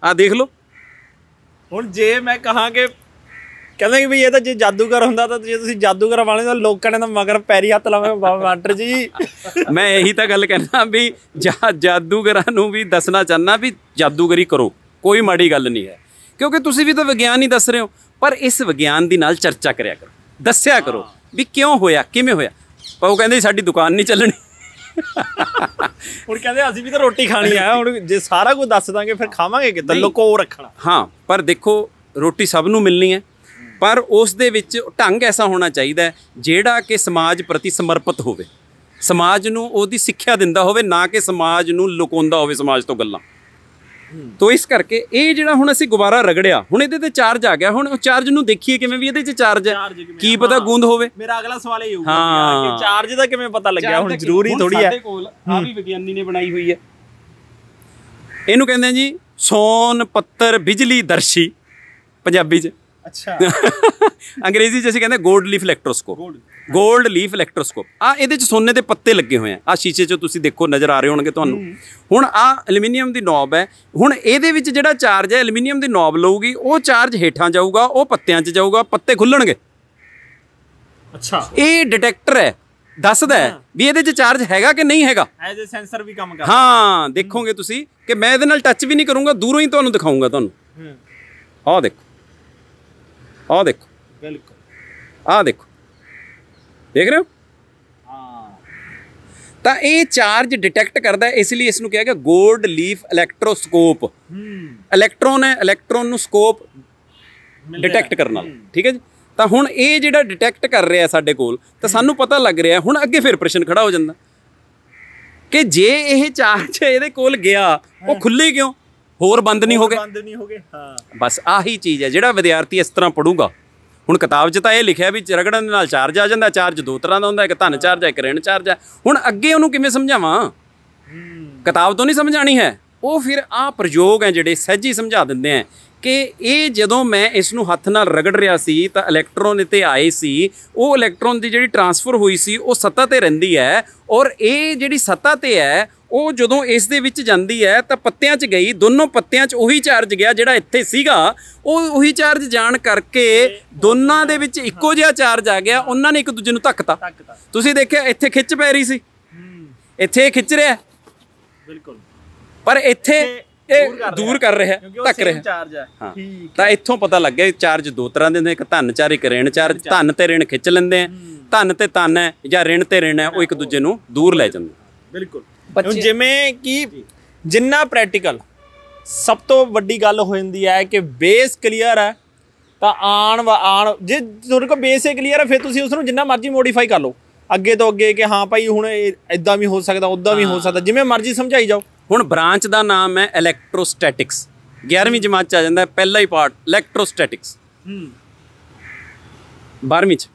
ਆ ਦੇਖ ਲਓ। ਹੁਣ ਜੇ ਮੈਂ ਕਹਾਂ ਕਿ ਕਹਿੰਦੇ ਕਿ ਵੀ ਇਹ ਤਾਂ ਜੇ ਜਾਦੂਗਰ ਹੁੰਦਾ ਤਾਂ ਜੇ ਤੁਸੀਂ ਜਾਦੂਗਰ ਵਾਲੇ ਤਾਂ ਲੋਕਾਂ ਨੇ ਤਾਂ ਮਗਰ ਪੈਰੀ ਹੱਥ ਲਾਵੇ ਬਾਬਾ ਮਾਸਟਰ ਜੀ। ਮੈਂ ਇਹੀ ਤਾਂ ਗੱਲ ਕਹਿਣਾ ਵੀ ਜਾ ਜਾਦੂਗਰਾਂ ਨੂੰ ਵੀ ਦੱਸਣਾ ਚਾਹਨਾ ਵੀ ਜਾਦੂਗਰੀ ਕਰੋ। ਕੋਈ ਮਾੜੀ ਗੱਲ ਨਹੀਂ ਹੈ। ਕਿਉਂਕਿ ਤੁਸੀਂ ਵੀ ਤਾਂ ਵਿਗਿਆਨ ਹੀ ਦੱਸ ਰਹੇ ਹੋ। ਪਰ ਇਸ ਵਿਗਿਆਨ ਦੀ ਨਾਲ ਚਰਚਾ ਕਰਿਆ ਕਰੋ। ਦੱਸਿਆ ਕਰੋ ਵੀ ਕਿਉਂ ਹੋਇਆ ਕਿਵੇਂ ਹੋਇਆ? ਪਰ ਉਹ ਕਹਿੰਦੇ ਸਾਡੀ ਦੁਕਾਨ ਨਹੀਂ ਚੱਲਣੀ। ਹੁਣ ਕਹਿੰਦੇ ਅਸੀਂ ਵੀ ਤਾਂ ਰੋਟੀ ਖਾਣੀ ਆ ਹੁਣ ਜੇ ਸਾਰਾ ਕੁਝ ਦੱਸ ਦਾਂਗੇ ਫਿਰ ਖਾਵਾਂਗੇ ਕਿੱਦਾਂ? ਲੁਕੋ ਰੱਖਣਾ। ਹਾਂ ਪਰ ਦੇਖੋ ਰੋਟੀ ਸਭ ਨੂੰ ਮਿਲਣੀ ਹੈ। ਪਰ ਉਸ ਦੇ ਵਿੱਚ ਢੰਗ ਐਸਾ ਹੋਣਾ ਚਾਹੀਦਾ ਜਿਹੜਾ ਕਿ ਸਮਾਜ ਪ੍ਰਤੀ ਸਮਰਪਿਤ ਹੋਵੇ। ਸਮਾਜ ਨੂੰ ਉਹਦੀ ਸਿੱਖਿਆ ਦਿੰਦਾ ਹੋਵੇ ਨਾ ਕਿ ਸਮਾਜ ਨੂੰ ਲੁਕਾਉਂਦਾ ਹੋਵੇ ਸਮਾਜ ਤੋਂ ਗੱਲਾਂ। ਤੋ ਇਸ ਕਰਕੇ ਇਹ ਜਿਹੜਾ ਹੁਣ ਅਸੀਂ ਗੁਬਾਰਾ ਰਗੜਿਆ ਹੁਣ ਇਹਦੇ ਤੇ ਚਾਰਜ ਆ ਗਿਆ ਹੁਣ ਉਹ ਚਾਰਜ ਨੂੰ ਦੇਖੀਏ ਕਿਵੇਂ ਵੀ ਇਹਦੇ 'ਚ ਚਾਰਜ ਹੈ? ਕੀ ਪਤਾ ਗੂੰਦ ਹੋਵੇ। ਮੇਰਾ ਅਗਲਾ ਸਵਾਲ ਇਹ ਹੋਊਗਾ। ਕਿ ਚਾਰਜ ਦਾ ਕਿਵੇਂ ਪਤਾ ਲੱਗਿਆ? ਹੁਣ ਜ਼ਰੂਰੀ ਥੋੜੀ ਹੈ ਸਾਡੇ ਕੋਲ ਆ ਵੀ ਵਿਗਿਆਨੀ ਨੇ ਬਣਾਈ ਹੋਈ ਹੈ। ਇਹਨੂੰ ਕਹਿੰਦੇ ਆ ਜੀ ਸੋਨ ਪੱਤਰ ਬਿਜਲੀ ਦਰਸ਼ੀ ਪੰਜਾਬੀ 'ਚ। ਅੱਛਾ। ਅੰਗਰੇਜ਼ੀ 'ਚ ਅਸੀਂ ਕਹਿੰਦੇ 골ਡ ਲੀਫ ਇਲੈਕਟ੍ਰੋਸਕੋਪ 골ਡ ਲੀਫ ਇਲੈਕਟ੍ਰੋਸਕੋਪ ਆ ਇਹਦੇ 'ਚ ਸੋਨੇ ਦੇ ਪੱਤੇ ਲੱਗੇ ਹੋਏ ਆ। ਆ ਸ਼ੀਸ਼ੇ 'ਚ ਤੁਸੀਂ ਦੇਖੋ ਨਜ਼ਰ ਆ ਰਹੇ ਹੋਣਗੇ ਤੁਹਾਨੂੰ। ਹੁਣ ਆ ਐਲੂਮੀਨੀਅਮ ਦੀ ਨੌਬ ਹੈ। ਹੁਣ ਇਹਦੇ ਵਿੱਚ ਜਿਹੜਾ ਚਾਰਜ ਹੈ ਐਲੂਮੀਨੀਅਮ ਦੀ ਨੌਬ ਲਊਗੀ ਉਹ ਚਾਰਜ ਹੇਠਾਂ ਜਾਊਗਾ ਉਹ ਪੱਤਿਆਂ 'ਚ ਜਾਊਗਾ ਪੱਤੇ ਖੁੱਲਣਗੇ। ਅੱਛਾ। ਇਹ ਡਿਟੈਕਟਰ ਹੈ। ਦੱਸਦਾ ਵੀ ਇਹਦੇ 'ਚ ਚਾਰਜ ਹੈਗਾ ਕਿ ਨਹੀਂ ਹੈਗਾ? ਐਜ਼ ਅ ਸੈਂਸਰ ਵੀ ਕੰਮ ਕਰਦਾ। ਹਾਂ ਦੇਖੋਗੇ ਤੁਸੀਂ ਕਿ ਮੈਂ ਇਹਦੇ ਨਾਲ ਟੱਚ ਵੀ ਨਹੀਂ ਕਰੂੰਗਾ ਦੂਰੋਂ ਹੀ ਤੁਹਾਨੂੰ ਦਿਖਾਊਂਗਾ ਤੁਹਾਨੂੰ। ਹੂੰ। ਆਹ ਦੇਖੋ। ਆਹ ਦੇਖੋ। ਬਿਲਕੁਲ। ਆਹ ਦੇਖੋ। ਦੇਖ ਰਹੇ ਹੋ? ਤਾਂ ਇਹ ਚਾਰਜ ਡਿਟੈਕਟ ਕਰਦਾ ਹੈ ਇਸ ਲਈ ਇਸ ਨੂੰ ਕਿਹਾ ਗਿਆ 골ਡ ਲੀਫ ਇਲੈਕਟ੍ਰੋਸਕੋਪ। ਹੂੰ। ਇਲੈਕਟ੍ਰੋਨ ਹੈ ਇਲੈਕਟ੍ਰੋਨ ਨੂੰ ਸਕੋਪ ਡਿਟੈਕਟ ਕਰਨ ਨਾਲ ਠੀਕ ਹੈ ਜੀ? ਤਾਂ ਹੁਣ ਇਹ ਜਿਹੜਾ ਡਿਟੈਕਟ ਕਰ ਰਿਹਾ ਸਾਡੇ ਕੋਲ ਤਾਂ ਸਾਨੂੰ ਪਤਾ ਲੱਗ ਰਿਹਾ ਹੁਣ ਅੱਗੇ ਫਿਰ ਪ੍ਰਸ਼ਨ ਖੜਾ ਹੋ ਜਾਂਦਾ। ਕਿ ਜੇ ਇਹ ਚਾਰਜ ਇਹਦੇ ਕੋਲ ਗਿਆ ਉਹ ਖੁੱਲੇ ਕਿਉਂ? ਹੋਰ ਬੰਦ ਨਹੀਂ ਹੋ ਗਏ। ਬੰਦ ਨਹੀਂ ਹੋ ਗਏ ਹਾਂ। ਬਸ ਆਹੀ ਚੀਜ਼ ਹੈ ਜਿਹੜਾ ਵਿਦਿਆਰਥੀ ਇਸ ਤਰ੍ਹਾਂ ਪੜੂਗਾ। ਹੁਣ ਕਿਤਾਬ 'ਚ ਤਾਂ ਇਹ ਲਿਖਿਆ ਵੀ ਰਗੜਨ ਦੇ ਨਾਲ ਚਾਰਜ ਆ ਜਾਂਦਾ ਚਾਰਜ ਦੋ ਤਰ੍ਹਾਂ ਦਾ ਹੁੰਦਾ ਇੱਕ ਧਨ ਚਾਰਜ ਹੈ ਇੱਕ ઋਣ ਚਾਰਜ ਹੈ ਹੁਣ ਅੱਗੇ ਉਹਨੂੰ ਕਿਵੇਂ ਸਮਝਾਵਾਂ? ਕਿਤਾਬ ਤੋਂ ਨਹੀਂ ਸਮਝਾਣੀ ਹੈ। ਉਹ ਫਿਰ ਆ ਪ੍ਰਯੋਗ ਹੈ ਜਿਹੜੇ ਸਹਿਜੀ ਸਮਝਾ ਦਿੰਦੇ ਆ ਕਿ ਇਹ ਜਦੋਂ ਮੈਂ ਇਸ ਨੂੰ ਹੱਥ ਨਾਲ ਰਗੜ ਰਿਹਾ ਸੀ ਤਾਂ ਇਲੈਕਟ੍ਰੋਨ ਇੱਥੇ ਆਏ ਸੀ ਉਹ ਇਲੈਕਟ੍ਰੋਨ ਦੀ ਜਿਹੜੀ ਟਰਾਂਸਫਰ ਹੋਈ ਸੀ ਉਹ ਸਤ੍ਹਾ ਤੇ ਰਹਿੰਦੀ ਹੈ ਔਰ ਇਹ ਜਿਹੜੀ ਸਤ੍ਹਾ ਤੇ ਹੈ ਉਹ ਜਦੋਂ ਇਸ ਦੇ ਵਿੱਚ ਜਾਂਦੀ ਹੈ ਤਾਂ ਪੱਤਿਆਂ 'ਚ ਗਈ ਦੋਨੋਂ ਪੱਤਿਆਂ 'ਚ ਉਹੀ ਚਾਰਜ ਗਿਆ ਜਿਹੜਾ ਇੱਥੇ ਸੀਗਾ ਉਹ ਉਹੀ ਚਾਰਜ ਜਾਣ ਕਰਕੇ ਦੋਨਾਂ ਦੇ ਵਿੱਚ ਇੱਕੋ ਜਿਹਾ ਚਾਰਜ ਆ ਗਿਆ ਉਹਨਾਂ ਨੇ ਇੱਕ ਦੂਜੇ ਨੂੰ ਧੱਕਤਾ ਧੱਕਤਾ ਤੁਸੀਂ ਦੇਖਿਆ ਇੱਥੇ ਖਿੱਚ ਪੈ ਰਹੀ ਸੀ ਹੂੰ ਇੱਥੇ ਇਹ ਖਿੱਚ ਰਿਹਾ ਬਿਲਕੁਲ ਪਰ ਇੱਥੇ ਇਹ ਦੂਰ ਕਰ ਦੂਰ ਕਰ ਰਿਹਾ ਕਿਉਂਕਿ ਉਹ ਧੱਕ ਸੇਮ ਰਿਹਾ ਚਾਰਜ ਹੈ ਹਾਂ ਠੀਕ ਤਾਂ ਇੱਥੋਂ ਪਤਾ ਲੱਗਿਆ ਇਹ ਚਾਰਜ ਦੋ ਤਰ੍ਹਾਂ ਦੇ ਹੁੰਦੇ ਇੱਕ ਧਨ ਚਾਰ ਇੱਕ ऋण ਚਾਰਜ ਧਨ ਤੇ ऋण ਖਿੱਚ ਲੈਂਦੇ ਆ ਧਨ ਤੇ ਧਨ ਹੈ ਜਾਂ ऋण ਤੇ ऋण ਹੈ ਉਹ ਇੱਕ ਦੂਜੇ ਨੂੰ ਦੂਰ ਲੈ ਜਾਂਦੇ ਬਿਲਕੁਲ ਹੁਣ ਜਿਵੇਂ ਕਿ ਜਿੰਨਾ ਪ੍ਰੈਕਟੀਕਲ ਸਭ ਤੋਂ ਵੱਡੀ ਗੱਲ ਹੋ ਜਾਂਦੀ ਹੈ ਕਿ ਬੇਸ ਕਲੀਅਰ ਹੈ ਤਾਂ ਆਣ ਵਾ ਆਣ ਜੇ ਤੁਹਾਡੇ ਕੋਲ ਬੇਸ ਹੀ ਕਲੀਅਰ ਹੈ ਫਿਰ ਤੁਸੀਂ ਉਸ ਨੂੰ ਜਿੰਨਾ ਮਰਜ਼ੀ ਮੋਡੀਫਾਈ ਕਰ ਲਓ। ਅੱਗੇ ਤੋਂ ਅੱਗੇ ਕਿ ਹਾਂ ਭਾਈ ਹੁਣ ਇਦਾਂ ਵੀ ਹੋ ਸਕਦਾ ਉਦਾਂ ਵੀ ਹੋ ਸਕਦਾ ਜਿਵੇਂ ਮਰਜ਼ੀ ਸਮਝਾਈ ਜਾਓ। ਹੁਣ ਬ੍ਰਾਂਚ ਦਾ ਨਾਮ ਹੈ ਇਲੈਕਟ੍ਰੋਸਟੈਟਿਕਸ 11ਵੀਂ ਜਮਾਤ ਚ ਆ ਜਾਂਦਾ ਹੈ ਪਹਿਲਾ ਹੀ ਪਾਰਟ ਇਲੈਕਟ੍ਰੋਸਟੈਟਿਕਸ ਹੂੰ। 12ਵੀਂ ਚ।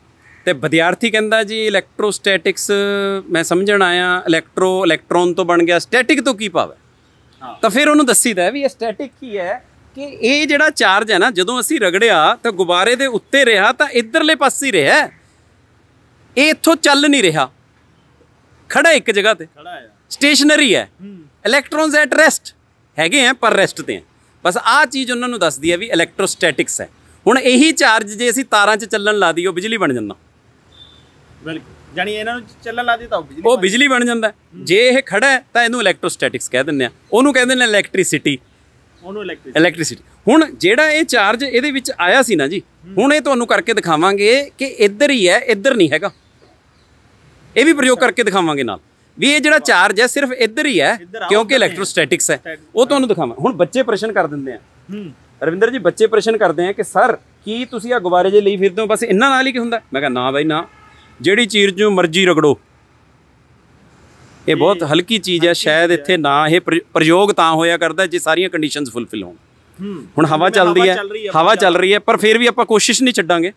ਤੇ ਵਿਦਿਆਰਥੀ ਕਹਿੰਦਾ ਜੀ ਇਲੈਕਟ੍ਰੋਸਟੈਟਿਕਸ ਮੈਂ ਸਮਝਣ ਆਇਆ ਇਲੈਕਟ੍ਰੋ ਇਲੈਕਟ੍ਰੋਨ ਤੋਂ ਬਣ ਗਿਆ ਸਟੈਟਿਕ ਤੋਂ ਕੀ ਭਾਵ ਹੈ? ਹਾਂ। ਤਾਂ ਫਿਰ ਉਹਨੂੰ ਦੱਸੀਦਾ ਹੈ ਵੀ ਇਹ ਸਟੈਟਿਕ ਕੀ ਹੈ ਕਿ ਇਹ ਜਿਹੜਾ ਚਾਰਜ ਹੈ ਨਾ ਜਦੋਂ ਅਸੀਂ ਰਗੜਿਆ ਤਾਂ ਗੁਬਾਰੇ ਦੇ ਉੱਤੇ ਰਿਹਾ ਤਾਂ ਇਧਰਲੇ ਪਾਸੇ ਹੀ ਰਿਹਾ ਇਹ ਇੱਥੋਂ ਚੱਲ ਨਹੀਂ ਰਿਹਾ। ਖੜਾ ਇੱਕ ਜਗ੍ਹਾ ਤੇ। ਖੜਾ ਆ ਸਟੇਸ਼ਨਰੀ ਹੈ। ਹੂੰ। ਇਲੈਕਟ੍ਰੋਨਸ ਐਟ ਰੈਸਟ ਹੈਗੇ ਆ ਪਰ ਰੈਸਟ ਤੇ ਆ ਬਸ ਆਹ ਚੀਜ਼ ਉਹਨਾਂ ਨੂੰ ਦੱਸਦੀ ਹੈ ਵੀ ਇਲੈਕਟ੍ਰੋਸਟੈਟਿਕਸ ਹੈ। ਹੁਣ ਇਹੀ ਚਾਰਜ ਜੇ ਅਸੀਂ ਤਾਰਾਂ 'ਚ ਚੱਲਣ ਲਾ ਦਈਏ ਉਹ ਬਿਜਲੀ ਬਣ ਜਾਂਦਾ। ਬਿਲਕੁਲ ਜਾਨੀ ਇਹਨਾਂ ਨੂੰ ਚੱਲਣ ਲਾ ਦਿੱਤਾ ਉਹ ਬਿਜਲੀ ਉਹ ਬਿਜਲੀ ਬਣ ਜਾਂਦਾ। ਜੇ ਇਹ ਖੜਾ ਹੈ ਤਾਂ ਇਹਨੂੰ ਇਲੈਕਟ੍ਰੋਸਟੈਟਿਕਸ ਕਹਿ ਦਿੰਦੇ ਆ। ਉਹਨੂੰ ਕਹਿੰਦੇ ਨੇ ਇਲੈਕਟ੍ਰਿਸਿਟੀ ਉਹਨੂੰ ਇਲੈਕਟ੍ਰਿਕ ਇਲੈਕਟ੍ਰਿਸਿਟੀ ਹੁਣ ਜਿਹੜਾ ਇਹ ਚਾਰਜ ਇਹਦੇ ਵਿੱਚ ਆਇਆ ਸੀ ਨਾ ਜੀ ਹੁਣ ਇਹ ਤੁਹਾਨੂੰ ਕਰਕੇ ਦਿਖਾਵਾਂਗੇ ਕਿ ਇੱਧਰ ਹੀ ਹੈ ਇੱਧਰ ਨਹੀਂ ਹੈਗਾ। ਇਹ ਵੀ ਪ੍ਰਯੋਗ ਕਰਕੇ ਦਿਖਾਵਾਂਗੇ ਨਾਲ। ਵੀ ਇਹ ਜਿਹੜਾ ਚਾਰਜ ਹੈ ਸਿਰਫ ਇੱਧਰ ਹੀ ਹੈ ਕਿਉਂਕਿ। ਇਲੈਕਟ੍ਰੋਸਟੈਟਿਕਸ ਹੈ। ਉਹ ਤੁਹਾਨੂੰ ਦਿਖਾਵਾਂ। ਹੁਣ ਬੱਚੇ ਪ੍ਰਸ਼ਨ ਕਰ ਦਿੰਦੇ ਆ। ਹੂੰ। ਰਵਿੰਦਰ ਜੀ ਬੱਚੇ ਪ੍ਰਸ਼ਨ ਕਰਦੇ ਆ ਕਿ ਸਰ ਕੀ ਤੁਸੀਂ ਆ ਗੁਬਾਰੇ ਜੇ ਲਈ ਫਿਰਦੇ ਹੋ? ਬਸ ਇਹਨਾਂ ਨਾਲ ਹੀ ਕੀ ਹੁੰਦਾ। ਮੈਂ ਕਿਹਾ ਨਾ ਬਾਈ ਨਾ। ਜਿਹੜੀ ਚੀਜ਼ ਨੂੰ ਮਰਜ਼ੀ ਰਗੜੋ। ਇਹ ਬਹੁਤ ਹਲਕੀ ਚੀਜ਼ ਹੈ ਸ਼ਾਇਦ ਇੱਥੇ ਨਾ ਇਹ ਪ੍ਰ- ਪ੍ਰਯੋਗ ਤਾਂ ਹੋਇਆ ਕਰਦਾ ਜੇ ਸਾਰੀਆਂ ਕੰਡੀਸ਼ਨਸ ਫੁੱਲਫਿਲ ਹੋਣ। ਹੁਣ ਹਵਾ ਚੱਲਦੀ ਹੈ ਹਵਾ ਚੱਲ ਰਹੀ ਹੈ ਪਰ ਫਿਰ ਵੀ ਆਪਾਂ ਕੋਸ਼ਿਸ਼ ਨਹੀਂ ਛੱਡਾਂਗੇ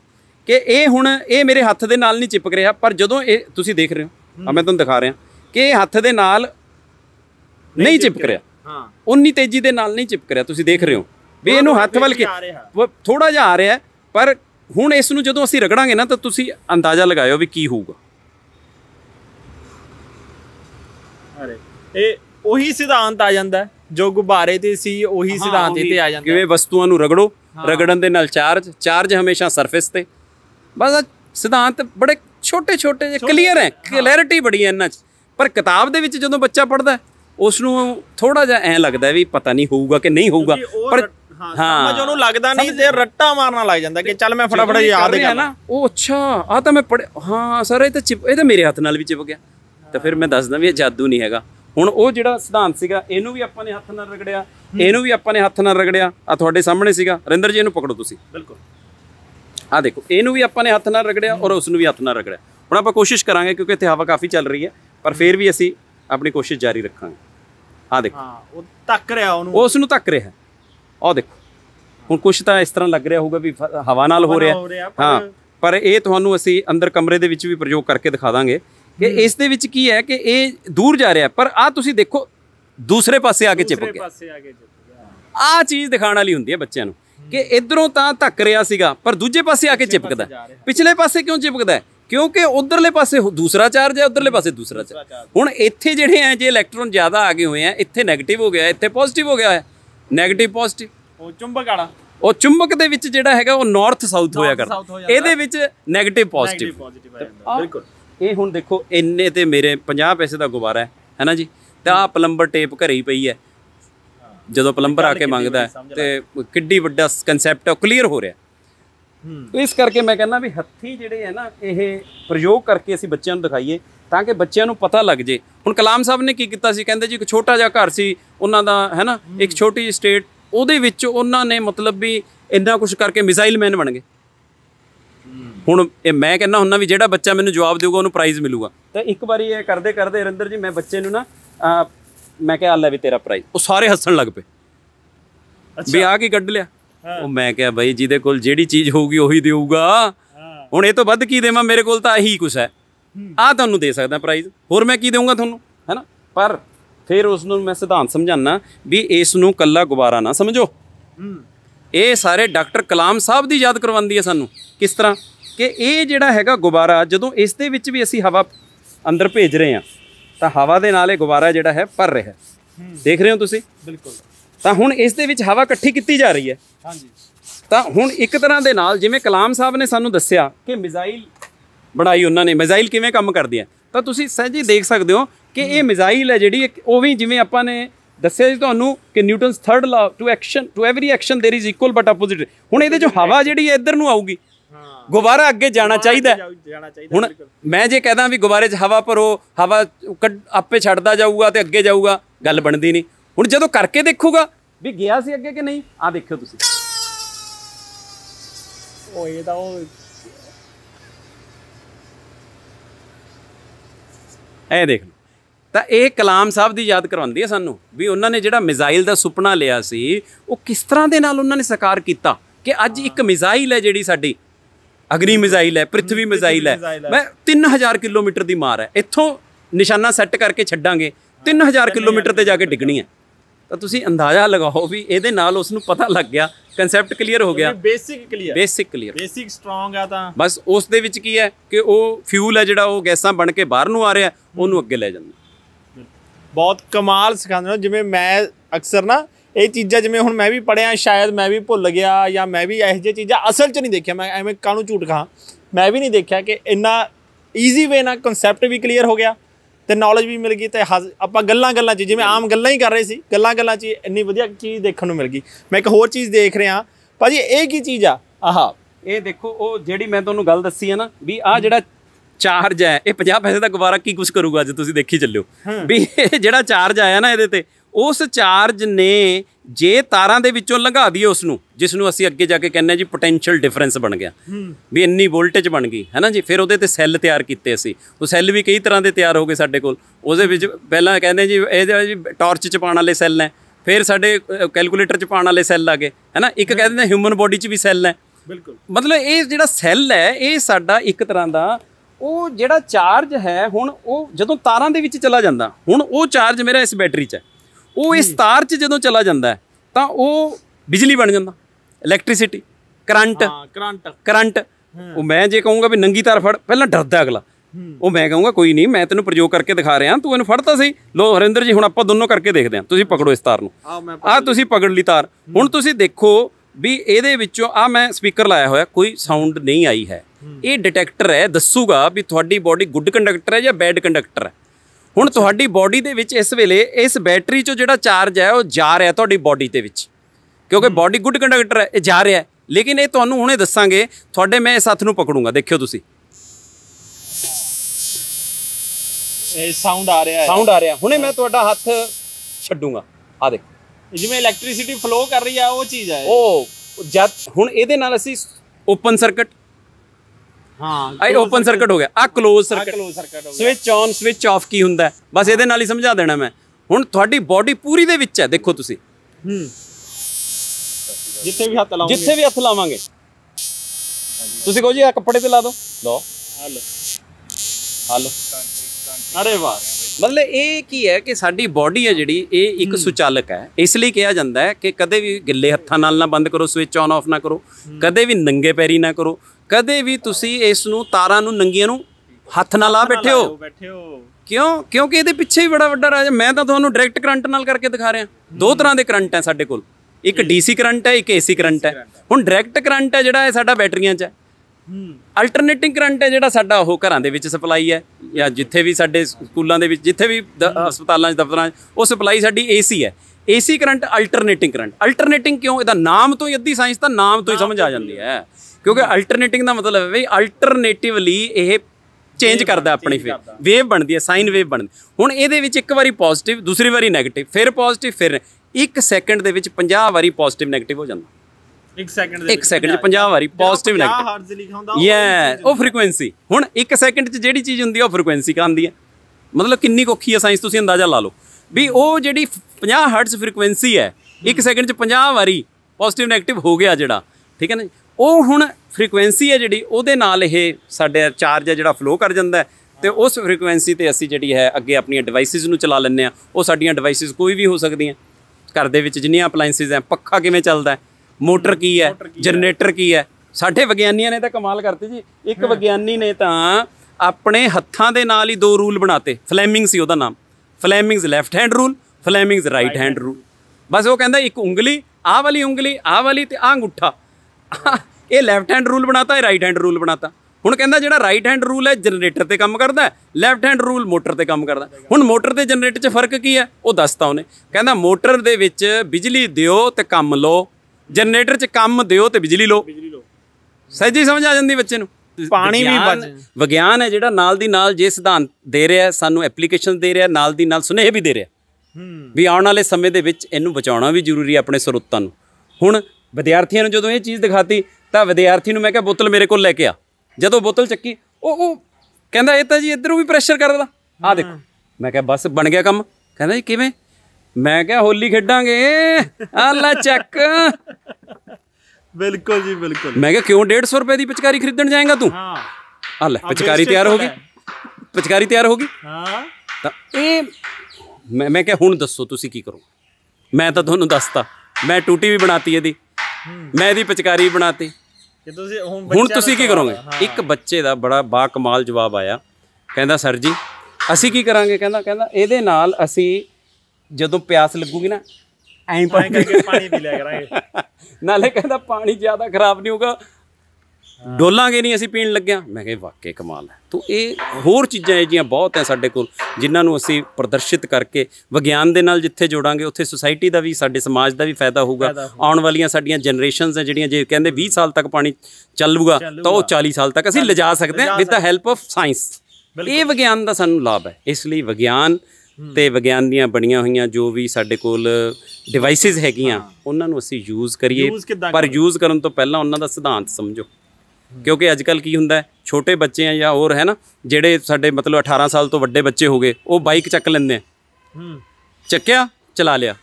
ਕਿ ਇਹ ਹੁਣ ਇਹ ਮੇਰੇ ਹੱਥ ਦੇ ਨਾਲ ਨਹੀਂ ਚਿਪਕ ਰਿਹਾ ਪਰ ਜਦੋਂ ਇਹ ਤੁਸੀਂ ਦੇਖ ਰਹੇ ਹੋ ਆ ਮੈਂ ਤੁਹਾਨੂੰ ਦਿਖਾ ਰਿਹਾ ਕਿ ਇਹ ਹੱਥ ਦੇ ਨਾਲ ਨਹੀਂ ਚਿਪਕ ਰਿਹਾ। ਹਾਂ। ਉਨੀ ਤੇਜ਼ੀ ਦੇ ਨਾਲ ਨਹੀਂ ਚਿਪਕ ਰਿਹਾ ਤੁਸੀਂ ਦੇਖ ਰਹੇ ਹੋ। ਵੀ ਇਹਨੂੰ ਹੱਥ ਵੱਲ ਕੇ। ਥੋੜਾ ਜਿਹਾ ਆ ਰਿਹਾ ਪਰ ਹੁਣ ਇਸ ਨੂੰ ਜਦੋਂ ਅਸੀਂ ਰਗੜਾਂਗੇ ਨਾ ਤਾਂ ਤੁਸੀਂ ਅੰਦਾਜ਼ਾ ਲਗਾਇਓ ਵੀ ਕੀ ਹੋਊਗਾ। ਅਰੇ ਇਹ ਉਹੀ ਸਿਧਾਂਤ ਆ ਜਾਂਦਾ ਜੋ ਗੁਬਾਰੇ ਤੇ ਸੀ ਉਹੀ ਸਿਧਾਂਤ ਇਹ ਤੇ ਆ ਜਾਂਦਾ। ਕਿਵੇਂ ਵਸਤੂਆਂ ਨੂੰ ਰਗੜੋ ਰਗੜਨ ਦੇ ਨਾਲ ਚਾਰਜ ਚਾਰਜ ਹਮੇਸ਼ਾ ਸਰਫੇਸ ਤੇ। ਬਸ ਸਿਧਾਂਤ ਬੜੇ ਛੋਟੇ ਛੋਟੇ ਜਿਹੇ। ਕਲੀਅਰ ਹੈ ਕਲੈਰਿਟੀ ਬੜੀ ਹੈ ਇਹਨਾਂ 'ਚ। ਪਰ ਕਿਤਾਬ ਦੇ ਵਿੱਚ ਜਦੋਂ ਬੱਚਾ ਪੜ੍ਹਦਾ ਉਸ ਨੂੰ ਥੋੜਾ ਜਿਹਾ ਐ ਲੱਗਦਾ ਵੀ ਪਤਾ ਨਹੀਂ ਹੋਊਗਾ ਕਿ ਨਹੀਂ ਹੋਊਗਾ। ਪਰ ਹਾਂ ਸਮਝ ਉਹਨੂੰ ਲੱਗਦਾ ਨਹੀਂ ਤੇ ਰੱਟਾ ਮਾਰਨਾ ਲੱਗ ਜਾਂਦਾ ਕਿ ਚੱਲ ਮੈਂ ਫਟਾਫਟ ਯਾਦ ਕਰ ਨਾ ਉਹ ਅੱਛਾ ਆ ਤਾਂ ਮੈਂ ਪੜ੍ਹ ਹਾਂ ਸਰ ਇਹ ਤਾਂ ਚਿਪ ਇਹ ਤਾਂ ਮੇਰੇ ਹੱਥ ਨਾਲ ਵੀ ਚਿਪ ਗਿਆ। ਤਾਂ ਫਿਰ ਮੈਂ ਦੱਸਦਾ ਵੀ ਇਹ ਜਾਦੂ ਨਹੀਂ ਹੈਗਾ। ਹੁਣ ਉਹ ਜਿਹੜਾ ਸਿਧਾਂਤ ਸੀਗਾ ਇਹਨੂੰ ਵੀ ਆਪਾਂ ਨੇ ਹੱਥ ਨਾਲ ਰਗੜਿਆ ਇਹਨੂੰ ਵੀ ਆਪਾਂ ਨੇ ਹੱਥ ਨਾਲ ਰਗੜਿਆ। ਆ ਤੁਹਾਡੇ ਸਾਹਮਣੇ ਸੀਗਾ। ਰਿੰਦਰ ਜੀ ਇਹਨੂੰ ਪਕੜੋ ਤੁਸੀਂ। ਬਿਲਕੁਲ। ਆ ਦੇਖੋ ਇਹਨੂੰ ਵੀ ਆਪਾਂ ਨੇ ਹੱਥ ਨਾਲ ਰਗੜਿਆ ਔਰ ਉਸ ਨੂੰ ਵੀ ਹੱਥ ਨਾਲ ਰਗੜਿਆ। ਹੁਣ ਆਪਾਂ ਕੋਸ਼ਿਸ਼ ਕਰਾਂਗੇ ਕਿਉਂਕਿ ਇੱਥੇ ਹਵਾ ਕਾਫੀ ਚੱਲ ਰਹੀ ਹੈ ਪਰ ਫਿਰ ਵੀ ਅਸੀਂ ਆਪਣੀ ਕੋਸ਼ਿਸ਼ ਜਾਰੀ ਰੱਖਾਂਗੇ। ਆ ਦੇਖੋ। ਹਾਂ ਉਹ ਤੱਕ ਰਿਹਾ ਉਹਨੂੰ। ਉਹ ਉਸ ਨੂੰ ਧੱਕ ਰਿਹਾ। ਆਹ ਦੇਖੋ ਹੁਣ ਕੁਝ ਤਾਂ ਇਸ ਤਰ੍ਹਾਂ ਲੱਗ ਰਿਹਾ ਹੋਊਗਾ ਵੀ ਹਵਾ ਨਾਲ ਹੋ ਰਿਹਾ। ਹਾਂ ਪਰ ਇਹ ਤੁਹਾਨੂੰ ਅਸੀਂ ਅੰਦਰ ਕਮਰੇ ਦੇ ਵਿੱਚ ਵੀ ਪ੍ਰਯੋਗ ਕਰਕੇ ਦਿਖਾ ਦਾਂਗੇ ਕਿ ਇਸ ਦੇ ਵਿੱਚ ਕੀ ਹੈ ਕਿ ਇਹ ਦੂਰ ਜਾ ਰਿਹਾ ਪਰ ਆ ਤੁਸੀਂ ਦੇਖੋ ਦੂਸਰੇ ਪਾਸੇ ਆ ਕੇ ਚਿਪਕ ਗਿਆ। ਆ ਚੀਜ਼ ਦਿਖਾਉਣ ਵਾਲੀ ਹੁੰਦੀ ਹੈ ਬੱਚਿਆਂ ਨੂੰ ਕਿ ਇਧਰੋਂ ਤਾਂ ਧੱਕ ਰਿਹਾ ਸੀਗਾ ਪਰ ਦੂਜੇ ਪਾਸੇ ਆ ਕੇ ਚਿਪਕਦਾ। ਪਿਛਲੇ ਪਾਸੇ ਕਿਉਂ ਚਿਪਕਦਾ? ਕਿਉਂਕਿ ਉਧਰਲੇ ਪਾਸੇ ਦੂਸਰਾ ਚਾਰਜ ਹੈ ਉਧਰਲੇ ਪਾਸੇ ਦੂਸਰਾ ਚਾਰਜ। ਹੁਣ ਇੱਥੇ ਜਿਹੜੇ ਆ ਜੇ ਇਲੈਕਟ੍ਰੋਨ ਜ਼ਿਆਦਾ ਆ ਗਏ ਹੋਏ ਆ ਇੱਥੇ 네ਗੇਟਿਵ ਹੋ ਗਿਆ ਇੱਥੇ ਪੋਜ਼ਿਟਿਵ ਹੋ ਗਿਆ ਹੈ 네ਗੇਟਿਵ ਪੋਜ਼ਿਟਿਵ ਉਹ ਚੁੰਬਕ ਵਾਲਾ। ਉਹ ਚੁੰਬਕ ਦੇ ਵਿੱਚ ਜਿਹੜਾ ਹੈਗਾ ਉਹ ਨਾਰਥ ਸਾਊਥ ਹੋਇਆ ਕਰਦਾ। ਇਹਦੇ ਵਿੱਚ 네ਗੇਟਿਵ ਪੋਜ਼ਿਟਿਵ ਬਿਲਕੁਲ। ਇਹ ਹੁਣ ਦੇਖੋ ਇੰਨੇ ਤੇ ਮੇਰੇ 50 ਪੈਸੇ ਦਾ ਗੁਬਾਰਾ ਹੈ ਹੈਨਾ ਜੀ? ਤੇ ਆ ਪਲੰਬਰ ਟੇਪ ਘਰੇ ਹੀ ਪਈ ਹੈ। ਜਦੋਂ ਪਲੰਬਰ ਆ ਕੇ ਮੰਗਦਾ ਤੇ ਕਿੱਡੀ ਵੱਡਾ ਕਨਸੈਪਟ ਹੈ ਕਲੀਅਰ ਹੋ ਰਿਹਾ। ਹੂੰ। ਇਸ ਕਰਕੇ ਮੈਂ ਕਹਿੰਦਾ ਵੀ ਹੱਥੀ ਜਿਹੜੇ ਹੈ ਨਾ ਇਹ ਪ੍ਰਯੋਗ ਕਰਕੇ ਅਸੀਂ ਬੱਚਿਆਂ ਨੂੰ ਦਿਖਾਈਏ। ਤਾਂ ਕਿ ਬੱਚਿਆਂ ਨੂੰ ਪਤਾ ਲੱਗ ਜੇ। ਹੁਣ ਕਲਾਮ ਸਾਹਿਬ ਨੇ ਕੀ ਕੀਤਾ ਸੀ? ਕਹਿੰਦੇ ਜੀ ਇੱਕ ਛੋਟਾ ਜਿਹਾ ਘਰ ਸੀ ਉਹਨਾਂ ਦਾ ਹੈ ਨਾ ਇੱਕ ਛੋਟੀ ਜਿਹੀ ਸਟੇਟ ਉਹਦੇ ਵਿੱਚ ਉਹਨਾਂ ਨੇ ਮਤਲਬ ਵੀ ਇੰਨਾ ਕੁਝ ਕਰਕੇ ਮਿਜ਼ਾਈਲ ਮੈਨ ਬਣ ਗਏ। ਹੁਣ ਇਹ ਮੈਂ ਕਹਿੰਦਾ ਹੁੰਨਾ ਵੀ ਜਿਹੜਾ ਬੱਚਾ ਮੈਨੂੰ ਜਵਾਬ ਦੇਊਗਾ ਉਹਨੂੰ ਪ੍ਰਾਈਜ਼ ਮਿਲੂਗਾ। ਤਾਂ ਇੱਕ ਵਾਰੀ ਇਹ ਕਰਦੇ ਕਰਦੇ ਰਿੰਦਰ ਜੀ ਮੈਂ ਬੱਚੇ ਨੂੰ ਨਾ ਮੈਂ ਕਿਹਾ ਲੈ ਵੀ ਤੇਰਾ ਪ੍ਰਾਈਜ਼ ਉਹ ਸਾਰੇ ਹੱਸਣ ਲੱਗ ਪਏ। ਵੀ ਆ ਕੀ ਕੱਢ ਲਿਆ? ਉਹ ਮੈਂ ਕਿਹਾ ਬਾਈ ਜਿਹਦੇ ਕੋਲ ਜਿਹੜੀ ਚੀਜ਼ ਹੋਊਗੀ ਉਹੀ ਦੇਊਗਾ। ਹੁਣ ਇਹ ਤੋਂ ਵੱਧ ਕੀ ਦੇਵਾਂ? ਮੇਰੇ ਕੋਲ ਤਾਂ ਇਹੀ ਕੁਛ ਹੈ। ਆ ਤੁਹਾਨੂੰ ਦੇ ਸਕਦਾ ਪ੍ਰਾਈਜ਼ ਹੋਰ ਮੈਂ ਕੀ ਦੇਵਾਂਗਾ ਤੁਹਾਨੂੰ? ਹੈਨਾ? ਪਰ ਫਿਰ ਉਸ ਨੂੰ ਮੈਂ ਸਿਧਾਂਤ ਸਮਝਾਉਣਾ ਵੀ ਇਸ ਨੂੰ ਕੱਲਾ ਗੁਬਾਰਾ ਨਾ ਸਮਝੋ। ਹੂੰ ਇਹ ਸਾਰੇ ਡਾਕਟਰ ਕਲਾਮ ਸਾਹਿਬ ਦੀ ਯਾਦ ਕਰਵਾਉਂਦੀ ਹੈ ਸਾਨੂੰ। ਕਿਸ ਤਰ੍ਹਾਂ? ਕਿ ਇਹ ਜਿਹੜਾ ਹੈਗਾ ਗੁਬਾਰਾ ਜਦੋਂ ਇਸ ਦੇ ਵਿੱਚ ਵੀ ਅਸੀਂ ਹਵਾ ਅੰਦਰ ਭੇਜ ਰਹੇ ਹਾਂ ਤਾਂ ਹਵਾ ਦੇ ਨਾਲ ਇਹ ਗੁਬਾਰਾ ਜਿਹੜਾ ਹੈ ਭਰ ਰਿਹਾ ਹੈ। ਦੇਖ ਰਹੇ ਹੋ ਤੁਸੀਂ? ਬਿਲਕੁਲ। ਤਾਂ ਹੁਣ ਇਸ ਦੇ ਵਿੱਚ ਹਵਾ ਇਕੱਠੀ ਕੀਤੀ ਜਾ ਰਹੀ ਹੈ। ਹਾਂਜੀ। ਤਾਂ ਹੁਣ ਇੱਕ ਤਰ੍ਹਾਂ ਦੇ ਨਾਲ ਜਿਵੇਂ ਕਲਾਮ ਸਾਹਿਬ ਨੇ ਸਾਨੂੰ ਦੱਸਿਆ ਕਿ ਮਿਜ਼ਾਈਲ ਬਣਾਈ ਉਹਨਾਂ ਨੇ ਮਿਜ਼ਾਈਲ ਕਿਵੇਂ ਕੰਮ ਕਰਦੀ ਹੈ ਤਾਂ ਤੁਸੀਂ ਸਹਿਜੀ ਦੇਖ ਸਕਦੇ ਹੋ ਕਿ ਇਹ ਮਿਜ਼ਾਈਲ ਹੈ ਜਿਹੜੀ ਇੱਕ- ਉਹ ਵੀ ਜਿਵੇਂ ਆਪਾਂ ਨੇ ਦੱਸਿਆ ਜੀ ਤੁਹਾਨੂੰ ਕਿ Newton's third law to action to every action there is equal but opposite ਹੁਣ ਇਹਦੇ ਚੋਂ ਹਵਾ ਜਿਹੜੀ ਹੈ ਇੱਧਰ ਨੂੰ ਆਊਗੀ ਹਾਂ ਗੁਬਾਰਾ ਅੱਗੇ ਜਾਣਾ ਚਾਹੀਦਾ ਹੈ। ਜਾਊ- ਜਾਣਾ ਚਾਹੀਦਾ ਹੁਣ ਮੈਂ ਜੇ ਕਹਦਾ ਵੀ ਗੁਬਾਰੇ 'ਚ ਹਵਾ ਭਰੋ ਹਵਾ ਕੱਢ- ਆਪੇ ਛੱਡਦਾ ਜਾਊਗਾ ਤੇ ਅੱਗੇ ਜਾਊਗਾ ਗੱਲ ਬਣਦੀ ਨਹੀਂ ਹੁਣ ਜਦੋਂ ਕਰਕੇ ਦੇਖੂਗਾ ਵੀ ਗਿਆ ਸੀ ਅੱਗੇ ਕਿ ਨਹੀਂ ਆ ਦੇਖਿਓ ਤੁਸੀਂ ਉਹ ਇਹ ਤਾਂ ਉਹ ਇਹ ਦੇਖ ਲਓ। ਤਾਂ ਇਹ ਕਲਾਮ ਸਾਹਿਬ ਦੀ ਯਾਦ ਕਰਵਾਉਂਦੀ ਹੈ ਸਾਨੂੰ ਵੀ ਉਹਨਾਂ ਨੇ ਜਿਹੜਾ ਮਿਜ਼ਾਈਲ ਦਾ ਸੁਪਨਾ ਲਿਆ ਸੀ ਉਹ ਕਿਸ ਤਰ੍ਹਾਂ ਦੇ ਨਾਲ ਉਹਨਾਂ ਨੇ ਸਾਕਾਰ ਕੀਤਾ ਕਿ ਅੱਜ ਇੱਕ ਮਿਜ਼ਾਈਲ ਹੈ ਜਿਹੜੀ ਸਾਡੀ ਅਗਨੀ ਮਿਜ਼ਾਈਲ ਹੈ ਹੈ। ਮਿਜ਼ਾਈਲ ਹੈ। ਮੈਂ 3000 ਕਿਲੋਮੀਟਰ ਦੀ ਮਾਰ ਹੈ। ਇੱਥੋਂ ਨਿਸ਼ਾਨਾ ਸੈੱਟ ਕਰਕੇ ਛੱਡਾਂਗੇ। 3000 ਕਿਲੋਮੀਟਰ ਤੇ ਜਾ ਕੇ ਡਿੱਗਣੀ ਹੈ। ਤਾਂ ਤੁਸੀਂ ਅੰਦਾਜ਼ਾ ਲਗਾਓ ਵੀ ਇਹਦੇ ਨਾਲ ਉਸ ਨੂੰ ਪਤਾ ਲੱਗ ਗਿਆ ਕਨਸੈਪਟ ਕਲੀਅਰ ਹੋ ਗਿਆ। Basic clear basic clear basic strong ਆ ਤਾਂ। ਬਸ ਉਸ ਦੇ ਵਿੱਚ ਕੀ ਹੈ ਕਿ ਉਹ ਫਿਊਲ ਹੈ ਜਿਹੜਾ ਉਹ ਗੈਸਾਂ ਬਣ ਕੇ ਬਾਹਰ ਨੂੰ ਆ ਰਿਹਾ ਉਹਨੂੰ ਅੱਗੇ ਲੈ ਜਾਂਦਾ। ਬਹੁਤ ਕਮਾਲ ਸਿਖਾਉਂਦੇ ਹੋ। ਜਿਵੇਂ ਮੈਂ ਅਕਸਰ ਨਾ ਇਹ ਚੀਜ਼ਾਂ ਜਿਵੇਂ ਹੁਣ ਮੈਂ ਵੀ ਪੜਿਆ ਸ਼ਾਇਦ ਮੈਂ ਵੀ ਭੁੱਲ ਗਿਆ ਜਾਂ ਮੈਂ ਵੀ ਇਹੋ ਜਿਹੀਆਂ ਚੀਜ਼ਾਂ ਅਸਲ 'ਚ ਨਹੀਂ ਦੇਖਿਆ। ਮੈਂ ਐਵੇਂ ਕਾਹਨੂੰ ਝੂਠ ਕਹਾਂ? ਮੈਂ ਵੀ ਨਹੀਂ ਦੇਖਿਆ ਕਿ ਇੰਨਾ ਈਜ਼ੀ ਵੇ ਨਾਲ ਕਨਸੈਪਟ ਵੀ ਕਲੀਅਰ ਹੋ ਗਿਆ। ਤੇ ਨੌਲੇਜ ਵੀ ਮਿਲ ਗਈ ਤੇ ਆਪਾਂ ਗੱਲਾਂ ਗੱਲਾਂ 'ਚ ਜਿਵੇਂ ਆਮ ਗੱਲਾਂ ਹੀ ਕਰ ਰਹੇ ਸੀ ਗੱਲਾਂ ਗੱਲਾਂ 'ਚ ਇੰਨੀ ਵਧੀਆ ਚੀਜ਼ ਦੇਖਣ ਨੂੰ ਮਿਲ ਗਈ। ਮੈਂ ਇੱਕ ਹੋਰ ਚੀਜ਼ ਦੇਖ ਰਿਹਾ ਭਾਜੀ ਇਹ ਕੀ ਚੀਜ਼ ਆ? ਆਹਾ। ਇਹ ਦੇਖੋ ਉਹ ਜਿਹੜੀ ਮੈਂ ਤੁਹਾਨੂੰ ਗੱਲ ਦੱਸੀ ਹੈ ਨਾ ਵੀ ਆ ਜਿਹੜਾ ਚਾਰਜ ਹੈ ਇਹ 50 ਪੈਸੇ ਦਾ ਗੁਬਾਰਾ ਕੀ ਕੁਝ ਕਰੂਗਾ ਅੱਜ ਤੁਸੀਂ ਦੇਖੀ ਚੱਲਿਓ। ਵੀ ਇਹ ਜਿਹੜਾ ਚਾਰਜ ਆਇਆ ਨਾ ਇਹਦੇ ਤੇ ਉਸ ਚਾਰਜ ਨੇ ਜੇ ਤਾਰਾਂ ਦੇ ਵਿੱਚੋਂ ਲੰਘਾ ਦਈਏ ਉਸ ਨੂੰ ਜਿਸ ਨੂੰ ਅਸੀਂ ਅੱਗੇ ਜਾ ਕੇ ਕਹਿੰਦੇ ਜੀ ਪੋਟੈਂਸ਼ੀਅਲ ਡਿਫਰੈਂਸ ਬਣ ਗਿਆ। ਵੀ ਇੰਨੀ ਵੋਲਟੇਜ ਬਣ ਗਈ ਹੈ ਨਾ ਜੀ? ਫਿਰ ਉਹਦੇ ਤੇ ਸੈੱਲ ਤਿਆਰ ਕੀਤੇ ਅਸੀਂ। ਉਹ ਸੈੱਲ ਵੀ ਕਈ ਤਰ੍ਹਾਂ ਦੇ ਤਿਆਰ ਹੋ ਗਏ ਸਾਡੇ ਕੋਲ। ਉਹਦੇ ਵਿੱਚ ਪਹਿਲਾਂ ਕਹਿੰਦੇ ਜੀ ਇਹਦੇ ਜੀ ਟਾਰਚ ਚ ਪਾਉਣ ਵਾਲੇ ਸੈੱਲ ਨੇ ਫਿਰ ਸਾਡੇ ਕੈਲਕੂਲੇਟਰ ਚ ਪਾਉਣ ਵਾਲੇ ਸੈੱਲ ਆ ਗਏ ਹੈ ਨਾ? ਇੱਕ ਕਹਿੰਦੇ ਨੇ ਹਿਊਮਨ ਬੋਡੀ ਚ ਵੀ ਸੈੱਲ ਹੈ। ਬਿਲਕੁਲ। ਮਤਲਬ ਇਹ ਜਿਹੜਾ ਸੈੱਲ ਹੈ ਇਹ ਸਾਡਾ ਇੱਕ ਤਰ੍ਹਾਂ ਦਾ ਉਹ ਜਿਹੜਾ ਚਾਰਜ ਹੈ ਹੁਣ ਉਹ ਜਦੋਂ ਤਾਰਾਂ ਦੇ ਵਿੱਚ ਚਲਾ ਜਾਂਦਾ ਹੁਣ ਉਹ ਚਾਰਜ ਮੇਰਾ ਇਸ ਬੈਟਰੀ 'ਚ ਹੈ। ਉਹ ਇਸ ਤਾਰ 'ਚ ਜਦੋਂ ਚਲਾ ਜਾਂਦਾ ਤਾਂ ਉਹ ਬਿਜਲੀ ਬਣ ਜਾਂਦਾ ਇਲੈਕਟ੍ਰਿਸਿਟੀ ਕਰੰਟ ਹਾਂ ਕਰੰਟ ਕਰੰਟ ਉਹ ਮੈਂ ਜੇ ਕਹੂੰਗਾ ਵੀ ਨੰਗੀ ਤਾਰ ਫੜ ਪਹਿਲਾਂ ਡਰਦਾ ਅਗਲਾ। ਉਹ ਮੈਂ ਕਹੂੰਗਾ ਕੋਈ ਨਹੀਂ ਮੈਂ ਤੈਨੂੰ ਪ੍ਰਯੋਗ ਕਰਕੇ ਦਿਖਾ ਰਿਹਾ ਤੂੰ ਇਹਨੂੰ ਫੜ ਤਾਂ ਸਹੀ। ਲੋ ਹਰਿੰਦਰ ਜੀ ਹੁਣ ਆਪਾਂ ਦੋਨੋਂ ਕਰਕੇ ਦੇਖਦੇ ਹਾਂ ਤੁਸੀਂ ਪਕੜੋ ਇਸ ਤਾਰ ਨੂੰ। ਆ ਤੁਸੀਂ ਪਕੜ ਲਈ ਤਾਰ। ਹੁਣ ਤੁਸੀਂ ਦੇਖੋ ਵੀ ਇਹਦੇ ਵਿੱਚੋਂ ਆ ਮੈਂ ਸਪੀਕਰ ਲਾਇਆ ਹੋਇਆ ਕੋਈ ਸਾਊਂਡ ਨਹੀਂ ਆਈ ਹੈ। ਇਹ ਡਿਟੈਕਟਰ ਹੈ ਦੱਸੂਗਾ ਵੀ ਤੁਹਾਡੀ ਬਾਡੀ ਗੁੱਡ ਕੰਡਕਟਰ ਹੈ ਜਾਂ ਬੈਡ ਕੰਡਕਟਰ ਹੈ। ਹੁਣ ਤੁਹਾਡੀ ਬਾਡੀ ਦੇ ਵਿੱਚ ਇਸ ਵੇਲੇ ਇਸ ਬੈਟਰੀ ਚੋਂ ਜਿਹੜਾ ਚਾਰਜ ਹੈ ਉਹ ਜਾ ਰਿਹਾ ਤੁਹਾਡੀ ਬਾਡੀ ਦੇ ਵਿੱਚ। ਕਿਉਂਕਿ ਬਾਡੀ ਗੁੱਡ ਕੰਡਕਟਰ ਹੈ ਇਹ ਜਾ ਰਿਹਾ ਹੈ। ਲੇਕਿਨ ਇਹ ਤੁਹਾਨੂੰ ਹੁਣੇ ਦੱਸਾਂਗੇ ਤੁਹਾਡੇ ਮੈਂ ਇਸ ਹੱਥ ਨੂੰ ਪਕੜੂੰਗਾ ਦੇਖਿਓ ਤੁਸੀਂ। ਇਹ ਸਾਊਂਡ ਆ ਰਿਹਾ ਹੈ। ਸਾਊਂਡ ਆ ਰਿਹਾ। ਹੁਣੇ ਮੈਂ ਤੁਹਾਡਾ ਹੱਥ ਛੱਡੂੰਗਾ। ਆ ਦੇਖੋ। ਜਿਵੇਂ ਇਲੈਕਟ੍ਰਿਸਿਟੀ ਫਲੋ ਕਰ ਰਹੀ ਆ ਉਹ ਚੀਜ਼ ਹੈ ਉਹ ਜਦ ਹੁਣ ਇਹਦੇ ਨਾਲ ਅਸੀਂ ਓਪਨ ਸਰਕਟ ਹਾਂ ਆ ਓਪਨ ਸਰਕਟ ਹੋ ਗਿਆ। ਆ ਕਲੋਜ਼ ਸਰਕਟ ਕਲੋਜ਼ ਸਰਕਟ ਹੋ ਗਿਆ। ਸਵਿਚ ਔਨ ਸਵਿਚ ਆਫ ਕੀ ਹੁੰਦਾ? ਬਸ ਇਹਦੇ ਨਾਲ ਹੀ ਸਮਝਾ ਦੇਣਾ ਮੈਂ। ਹੁਣ ਤੁਹਾਡੀ ਬਾਡੀ ਪੂਰੀ ਦੇ ਵਿੱਚ ਹੈ ਦੇਖੋ ਤੁਸੀਂ। ਹੂੰ। ਜਿੱਥੇ ਵੀ ਹੱਥ ਲਾਉਂਗੇ ਜਿੱਥੇ ਵੀ ਹੱਥ ਲਾਵਾਂਗੇ। ਤੁਸੀਂ ਕਹੋ ਜੀ ਆ ਕੱਪੜੇ ਤੇ ਲਾ ਦਿਓ। ਲਓ। ਹਲੋ ਆ ਲਓ। ਅਰੇ ਵਾਹ। ਮਤਲਬ ਇਹ ਕੀ ਹੈ ਕਿ ਸਾਡੀ ਬਾਡੀ ਹੈ ਜਿਹੜੀ ਇਹ ਇੱਕ ਸੁਚਾਲਕ ਹੈ। ਇਸ ਲਈ ਕਿਹਾ ਜਾਂਦਾ ਹੈ ਕਿ ਕਦੇ ਵੀ ਗਿੱਲੇ ਹੱਥਾਂ ਨਾਲ ਨਾ ਬੰਦ ਕਰੋ ਸਵਿਚ ਔਨ ਆਫ ਨਾ ਕਰੋ ਕਦੇ ਵੀ ਨੰਗੇ ਪੈਰੀ ਨਾ ਕਰੋ ਕਦੇ ਵੀ ਤੁਸੀਂ ਇਸ ਨੂੰ ਤਾਰਾਂ ਨੂੰ ਨੰਗੀਆਂ ਨੂੰ ਹੱਥ ਨਾਲ ਲਾ ਬੈਠੇ ਹੋ। ਕਿਉਂ? ਕਿਉਂਕਿ ਇਹਦੇ ਪਿੱਛੇ ਹੀ ਬੜਾ ਵੱਡਾ ਰਾਜ। ਮੈਂ ਤਾਂ ਤੁਹਾਨੂੰ ਡਾਇਰੈਕਟ ਕਰੰਟ ਨਾਲ ਕਰਕੇ ਦਿਖਾ ਰਿਹਾ। ਦੋ ਤਰ੍ਹਾਂ ਦੇ ਕਰੰਟ ਹੈ ਸਾਡੇ ਕੋਲ। ਇੱਕ ਡੀਸੀ ਕਰੰਟ ਹੈ ਇੱਕ ਏਸੀ ਕਰੰਟ ਹੈ। ਹੁਣ ਡਾਇਰੈਕਟ ਕਰੰਟ ਹੈ ਜਿਹੜਾ ਇਹ ਸਾਡਾ ਬੈਟਰੀਆਂ 'ਚ ਹੂੰ। ਅਲਟਰਨੇਟਿੰਗ ਕਰੰਟ ਹੈ ਜਿਹੜਾ ਸਾਡਾ ਉਹ ਘਰਾਂ ਦੇ ਵਿੱਚ ਸਪਲਾਈ ਹੈ ਜਾਂ ਜਿੱਥੇ ਵੀ ਸਾਡੇ ਸਕੂਲਾਂ ਦੇ ਵਿੱਚ ਜਿੱਥੇ ਵੀ ਹਸਪਤਾਲਾਂ 'ਚ ਦਫ਼ਤਰਾਂ 'ਚ ਉਹ ਸਪਲਾਈ ਸਾਡੀ ਏਸੀ ਹੈ। AC current alternating current. Alternating ਕਿਉਂ? ਇਹਦਾ ਨਾਮ ਤੋਂ ਹੀ ਅੱਧੀ ਸਾਇੰਸ ਤਾਂ ਨਾਮ ਤੋਂ ਹੀ ਸਮਝ ਆ ਜਾਂਦੀ ਹੈ। ਕਿਉਂਕਿ ਅਲਟਰਨੇਟਿੰਗ ਦਾ ਮਤਲਬ ਹੈ ਵੀ ਅਲਟਰਨੇਟਿਵਲੀ ਇਹ ਚੇਂਜ ਕਰਦਾ ਆਪਣੀ ਫੇ ਵੇਵ ਬਣਦੀ ਹੈ ਸਾਈਨ ਵੇਵ ਬਣਦੀ ਹੁਣ ਇਹਦੇ ਵਿੱਚ ਇੱਕ ਵਾਰੀ ਪੋਜ਼ਿਟਿਵ ਦੂਸਰੀ ਵਾਰੀ 네ਗੇਟਿਵ ਫਿਰ ਪੋਜ਼ਿਟਿਵ ਫਿਰ ਇੱਕ ਸੈਕਿੰਡ ਦੇ ਵਿੱਚ 50 ਵਾਰੀ ਪੋਜ਼ਿਟਿਵ 네ਗੇਟਿਵ ਹੋ ਜਾਂਦਾ। ਇੱਕ ਸੈਕਿੰਡ ਦੇ ਇੱਕ ਸੈਕਿੰਡ 'ਚ 50 ਵਾਰੀ ਪੋਜ਼ਿਟਿਵ 네ਗੇਟਿਵ ਹਰਜ਼ ਲਿਖਿਆ ਹੁੰਦਾ ਉਹ ਯੈ ਉਹ ਫ੍ਰੀਕੁਐਂਸੀ ਹੁਣ 1 ਸੈਕਿੰਡ 'ਚ ਜਿਹੜੀ ਚੀਜ਼ ਹੁੰਦੀ ਹੈ ਉਹ ਫ੍ਰੀਕੁਐਂਸੀ ਕਹਿੰਦੀ ਹੈ ਮਤਲਬ ਕਿੰਨੀ ਕੋਖੀ ਹੈ ਸਾਇੰਸ ਤੁਸੀਂ ਅੰਦਾਜ਼ਾ ਲਾ ਲਓ। ਵੀ ਉਹ ਜਿਹੜੀ 50 ਹਰਟਜ਼ ਫ੍ਰੀਕੁਐਂਸੀ ਹੈ 1 ਸੈਕਿੰਡ 'ਚ 50 ਵਾਰੀ ਪੋਜ਼ਿਟਿਵ 네ਗੇਟਿਵ ਹੋ ਗਿਆ ਜਿਹੜਾ ਠੀਕ ਹੈ ਨਾ? ਉਹ ਹੁਣ ਫ੍ਰੀਕੁਐਂਸੀ ਹੈ ਜਿਹੜੀ ਉਹਦੇ ਨਾਲ ਇਹ ਸਾਡੇ ਚਾਰਜ ਹੈ ਜਿਹੜਾ ਫਲੋ ਕਰ ਜਾਂਦਾ ਤੇ ਉਸ ਫ੍ਰੀਕੁਐਂਸੀ ਤੇ ਅਸੀਂ ਜਿਹੜੀ ਹੈ ਅੱਗੇ ਆਪਣੀਆਂ ਡਿਵਾਈਸਿਸ ਨੂੰ ਚਲਾ ਲੈਂਦੇ ਆ ਉਹ ਸਾਡੀਆਂ ਡਿਵਾਈਸਿਸ ਕੋਈ ਵੀ ਹੋ ਸਕਦੀਆਂ। ਘਰ ਦੇ ਵਿੱਚ ਜਿੰਨੀਆਂ ਅਪਲਾਈਐਂਸਿਸ ਹੈ ਪੱਖਾ ਕਿਵੇਂ ਚੱਲਦਾ ਮੋਟਰ ਕੀ ਹੈ? ਜਨਰੇਟਰ ਕੀ ਹੈ? ਸਾਡੇ ਵਿਗਿਆਨੀਆਂ ਨੇ ਤਾਂ ਕਮਾਲ ਕਰਤੀ ਜੀ। ਇੱਕ ਵਿਗਿਆਨੀ ਨੇ ਤਾਂ ਆਪਣੇ ਹੱਥਾਂ ਦੇ ਨਾਲ ਹੀ ਦੋ ਰੂਲ ਬਣਾਤੇ। ਫਲੇਮਿੰਗ ਸੀ ਉਹਦਾ ਨਾਮ। Fleming's left hand rule Fleming's right hand rule ਬਸ ਉਹ ਕਹਿੰਦਾ ਇੱਕ ਉਂਗਲੀ ਆਹ ਵਾਲੀ ਉਂਗਲੀ ਆਹ ਵਾਲੀ ਤੇ ਆਹ ਅੰਗੂਠਾ। ਇਹ ਲੈਫਟ ਹੈਂਡ ਰੂਲ ਬਣਾਤਾ ਇਹ ਰਾਈਟ ਹੈਂਡ ਰੂਲ ਬਣਾਤਾ। ਹੁਣ ਕਹਿੰਦਾ ਜਿਹੜਾ ਰਾਈਟ ਹੈਂਡ ਰੂਲ ਹੈ ਜਨਰੇਟਰ ਤੇ ਕੰਮ ਕਰਦਾ ਹੈ। ਲੈਫਟ ਹੈਂਡ ਰੂਲ ਮੋਟਰ ਤੇ ਕੰਮ ਕਰਦਾ। ਹੁਣ ਮੋਟਰ ਤੇ ਜਨਰੇਟਰ 'ਚ ਫ਼ਰਕ ਕੀ ਹੈ? ਉਹ ਦੱਸਤਾ ਉਹਨੇ। ਕਹਿੰਦਾ ਮੋਟਰ ਦੇ ਵਿੱਚ ਬਿਜਲੀ ਦਿਓ ਤੇ ਕੰਮ ਲਓ। ਜਨਰੇਟਰ 'ਚ ਕੰਮ ਦਿਓ ਤੇ ਬਿਜਲੀ ਲਓ। ਸਹਿਜੀ ਸਮਝ ਆ ਜਾਂਦੀ ਬੱਚੇ ਨੂੰ। ਪਾਣੀ ਵੀ ਵਿਗਿਆਨ- ਬਚ- ਵਿਗਿਆਨ ਹੈ ਜਿਹੜਾ ਨਾਲ ਦੀ ਨਾਲ ਜੇ ਸਿਧਾਂਤ ਦੇ ਰਿਹਾ ਸਾਨੂੰ ਐਪਲੀਕੇਸ਼ਨ ਦੇ ਰਿਹਾ ਨਾਲ ਦੀ ਨਾਲ ਸੁਨੇਹੇ ਵੀ ਦੇ ਰਿਹਾ ਵੀ ਆਉਣ ਵਾਲੇ ਸਮੇਂ ਦੇ ਵਿੱਚ ਇਹਨੂੰ ਬਚਾਉਣਾ ਵੀ ਜ਼ਰੂਰੀ ਹੈ ਆਪਣੇ ਸਰੋਤਾਂ ਨੂੰ। ਹੁਣ ਵਿਦਿਆਰਥੀਆਂ ਨੂੰ ਜਦੋਂ ਇਹ ਚੀਜ਼ ਦਿਖਾਤੀ ਤਾਂ ਵਿਦਿਆਰਥੀ ਨੂੰ ਮੈਂ ਕਿਹਾ ਬੋਤਲ ਮੇਰੇ ਕੋਲ ਲੈ ਕੇ ਆ। ਜਦੋਂ ਬੋਤਲ ਚੱਕੀ ਉਹ ਉਹ ਕਹਿੰਦਾ ਇਹ ਤਾਂ ਜੀ ਇਧਰੋਂ ਵੀ ਪ੍ਰੈਸ਼ਰ ਕਰਦਾ। ਆ ਦੇਖੋ। ਮੈਂ ਕਿਹਾ ਬਸ ਬਣ ਗਿਆ ਕੰਮ। ਕਹਿੰਦਾ ਜੀ ਕਿਵੇਂ? ਮੈਂ ਕਿਹਾ ਹੋਲੀ ਖੇਡਾਂਗੇ। ਆ ਲੈ ਚੱਕ। ਬਿਲਕੁਲ ਜੀ ਬਿਲਕੁਲ। ਮੈਂ ਕਿਹਾ ਕਿਉਂ 150 ਰੁਪਏ ਦੀ ਪਿਚਕਾਰੀ ਖਰੀਦਣ ਜਾਏਗਾ ਤੂੰ? ਹਾਂ। ਆ ਲੈ ਪਿਚਕਾਰੀ ਤਿਆਰ ਹੋ ਗਈ। ਪਿਚਕਾਰੀ ਤਿਆਰ ਹੋ ਗਈ? ਹਾਂ। ਤਾਂ ਇਹ ਮੈਂ ਮੈਂ ਕਿਹਾ ਹੁਣ ਦੱਸੋ ਤੁਸੀਂ ਕੀ ਕਰੋ ਮੈਂ ਤਾਂ ਤੁਹਾਨੂੰ ਦੱਸਤਾ। ਮੈਂ ਟੂਟੀ ਵੀ ਬਣਾਤੀ ਇਹਦੀ। ਮੈਂ ਇਹਦੀ ਪਿਚਕਾਰੀ ਬਣਾਤੀ। ਕਿ ਤੁਸੀਂ ਹੁਣ ਹੁਣ ਤੁਸੀਂ ਕੀ ਕਰੋਗੇ? ਇੱਕ ਬੱਚੇ ਦਾ ਬੜਾ ਬਾ ਕਮਾਲ ਜਵਾਬ ਆਇਆ। ਕਹਿੰਦਾ ਸਰ ਜੀ ਅਸੀਂ ਕੀ ਕਰਾਂਗੇ? ਕਹਿੰਦਾ ਕਹਿੰਦਾ ਇਹਦੇ ਨਾਲ ਅਸੀਂ ਜਦੋਂ ਪਿਆਸ ਲੱਗੂਗੀ ਨਾ ਐਂ ਪਾਣੀ ਕਰਕੇ ਪਾਣੀ ਪੀ ਲਿਆ ਕਰਾਂਗੇ। ਨਾਲੇ ਕਹਿੰਦਾ ਪਾਣੀ ਜ਼ਿਆਦਾ ਖਰਾਬ ਨਹੀਂ ਹੋਊਗਾ। ਡੋਲਾਂਗੇ ਨਹੀਂ ਅਸੀਂ ਪੀਣ ਲੱਗਿਆ। ਮੈਂ ਕਿਹਾ ਵਾਕਈ ਕਮਾਲ ਹੈ। ਤੋ ਇਹ ਹੋਰ ਚੀਜ਼ਾਂ ਇਹ ਜੀਆਂ ਬਹੁਤ ਹੈ ਸਾਡੇ ਕੋਲ ਜਿਨ੍ਹਾਂ ਨੂੰ ਅਸੀਂ ਪ੍ਰਦਰਸ਼ਿਤ ਕਰਕੇ ਵਿਗਿਆਨ ਦੇ ਨਾਲ ਜਿੱਥੇ ਜੋੜਾਂਗੇ ਉੱਥੇ ਸੁਸਾਇਟੀ ਦਾ ਵੀ ਸਾਡੇ ਸਮਾਜ ਦਾ ਵੀ ਫਾਇਦਾ ਹੋਊਗਾ। ਆਉਣ ਵਾਲੀਆਂ ਸਾਡੀਆਂ ਜਨਰੇਸ਼ਨਸ ਹੈ ਜਿਹੜੀਆਂ ਜੇ ਕਹਿੰਦੇ 20 ਸਾਲ ਤੱਕ ਪਾਣੀ ਚੱਲੂਗਾ ਤਾਂ ਉਹ 40 ਸਾਲ ਤੱਕ ਅਸੀਂ ਲਿਜਾ ਸਕਦੇ ਹਾਂ with the help of science ਇਹ ਵਿਗਿਆਨ ਦਾ ਸਾਨੂੰ ਲਾਭ ਹੈ। ਇਸ ਲਈ ਵਿਗਿਆਨ ਤੇ ਵਿਗਿਆਨ ਦੀਆਂ ਬਣੀਆਂ ਹੋਈਆਂ ਜੋ ਵੀ ਸਾਡੇ ਕੋਲ ਡਿਵਾਈਸਿਸ ਹੈਗੀਆਂ ਉਹਨਾਂ ਨੂੰ ਅਸੀਂ ਯੂਜ਼ ਕਰੀਏ। ਪਰ ਯੂਜ਼ ਕਰਨ ਤੋਂ ਪਹਿਲਾਂ ਉਹਨਾਂ ਦਾ ਸਿਧਾਂਤ ਸਮਝੋ। ਕਿਉਂਕਿ ਅੱਜ ਕੱਲ ਕੀ ਹੁੰਦਾ ਛੋਟੇ ਬੱਚੇ ਆ ਜਾਂ ਹੋਰ ਹੈ ਨਾ ਜਿਹੜੇ ਸਾਡੇ ਮਤਲਬ 18 ਸਾਲ ਤੋਂ ਵੱਡੇ ਬੱਚੇ ਹੋ ਗਏ ਉਹ ਬਾਈਕ ਚੱਕ ਲੈਂਦੇ ਆ। ਚੱਕਿਆ ਚਲਾ ਲਿਆ।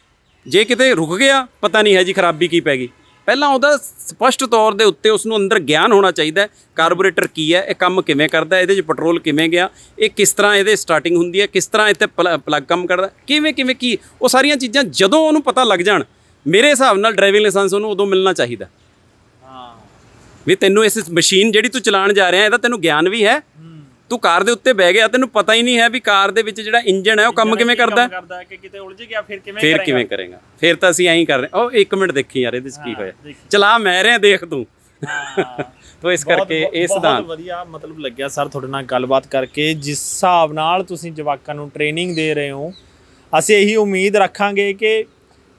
ਜੇ ਕਿਤੇ ਰੁਕ ਗਿਆ ਪਤਾ ਨਹੀਂ ਹੈ ਜੀ ਖਰਾਬੀ ਕੀ ਪੈ ਗਈ। ਪਹਿਲਾਂ ਉਹਦਾ ਸਪਸ਼ਟ ਤੌਰ ਦੇ ਉੱਤੇ ਉਸ ਨੂੰ ਅੰਦਰ ਗਿਆਨ ਹੋਣਾ ਚਾਹੀਦਾ ਕਾਰਬੋਰੇਟਰ ਕੀ ਹੈ? ਇਹ ਕੰਮ ਕਿਵੇਂ ਕਰਦਾ ਇਹਦੇ 'ਚ ਪੈਟਰੋਲ ਕਿਵੇਂ ਗਿਆ? ਇਹ ਕਿਸ ਤਰ੍ਹਾਂ ਇਹਦੇ ਸਟਾਰਟਿੰਗ ਹੁੰਦੀ ਹੈ? ਕਿਸ ਤਰ੍ਹਾਂ ਇੱਥੇ ਪਲੱਗ ਕੰਮ ਕਰਦਾ ਕਿਵੇਂ ਕਿਵੇਂ ਕੀ? ਉਹ ਸਾਰੀਆਂ ਚੀਜ਼ਾਂ ਜਦੋਂ ਉਹਨੂੰ ਪਤਾ ਲੱਗ ਜਾਣ ਮੇਰੇ ਹਿਸਾਬ ਨਾਲ ਡਰਾਈਵਿੰਗ ਲਾਇਸੈਂਸ ਉਹਨੂੰ ਉਦੋਂ ਮਿਲਣਾ ਚਾਹੀਦਾ। ਹਾਂ। ਵੀ ਤੈਨੂੰ ਇਸ ਮਸ਼ੀਨ ਜਿਹੜੀ ਤੂੰ ਚਲਾਉਣ ਜਾ ਰਿਹਾ ਇਹਦਾ ਤੈਨੂੰ ਗਿਆਨ ਵੀ ਹੈ ਤੂੰ ਕਾਰ ਦੇ ਉੱਤੇ ਬਹਿ ਗਿਆ ਤੈਨੂੰ ਪਤਾ ਹੀ ਨਹੀਂ ਹੈ ਵੀ ਕਾਰ ਦੇ ਵਿੱਚ ਜਿਹੜਾ ਇੰਜਨ ਹੈ ਉਹ ਕੰਮ ਕਿਵੇਂ ਕਰਦਾ ਕਰਦਾ ਹੈ ਕਿ ਕਿਤੇ ਉਲਝ ਗਿਆ ਫਿਰ ਕਿਵੇਂ ਫੇਰ ਕਰੇਗਾ? ਕਿਵੇਂ ਕਰੇਗਾ? ਫੇਰ ਤਾਂ ਅਸੀਂ ਐਂ ਹੀ ਕਰ ਰਹੇ ਉਹ ਇੱਕ ਮਿੰਟ ਦੇਖੀ ਯਾਰ ਇਹਦੇ 'ਚ ਕੀ ਹੋਇਆ। ਚਲਾ ਮੈਂ ਰਿਹਾ ਦੇਖ ਤੂੰ। ਤੋ ਇਸ ਬਹੁਤ- ਕਰਕੇ ਇਹ ਬਹੁਤ ਸਿਧਾਂਤ ਵਧੀਆ ਮਤਲਬ ਲੱਗਿਆ ਸਰ ਤੁਹਾਡੇ ਨਾਲ ਗੱਲਬਾਤ ਕਰਕੇ। ਜਿਸ ਹਿਸਾਬ ਨਾਲ ਤੁਸੀਂ ਜਵਾਕਾਂ ਨੂੰ ਟ੍ਰੇਨਿੰਗ ਦੇ ਰਹੇ ਹੋ ਅਸੀਂ ਇਹੀ ਉਮੀਦ ਰੱਖਾਂਗੇ ਕਿ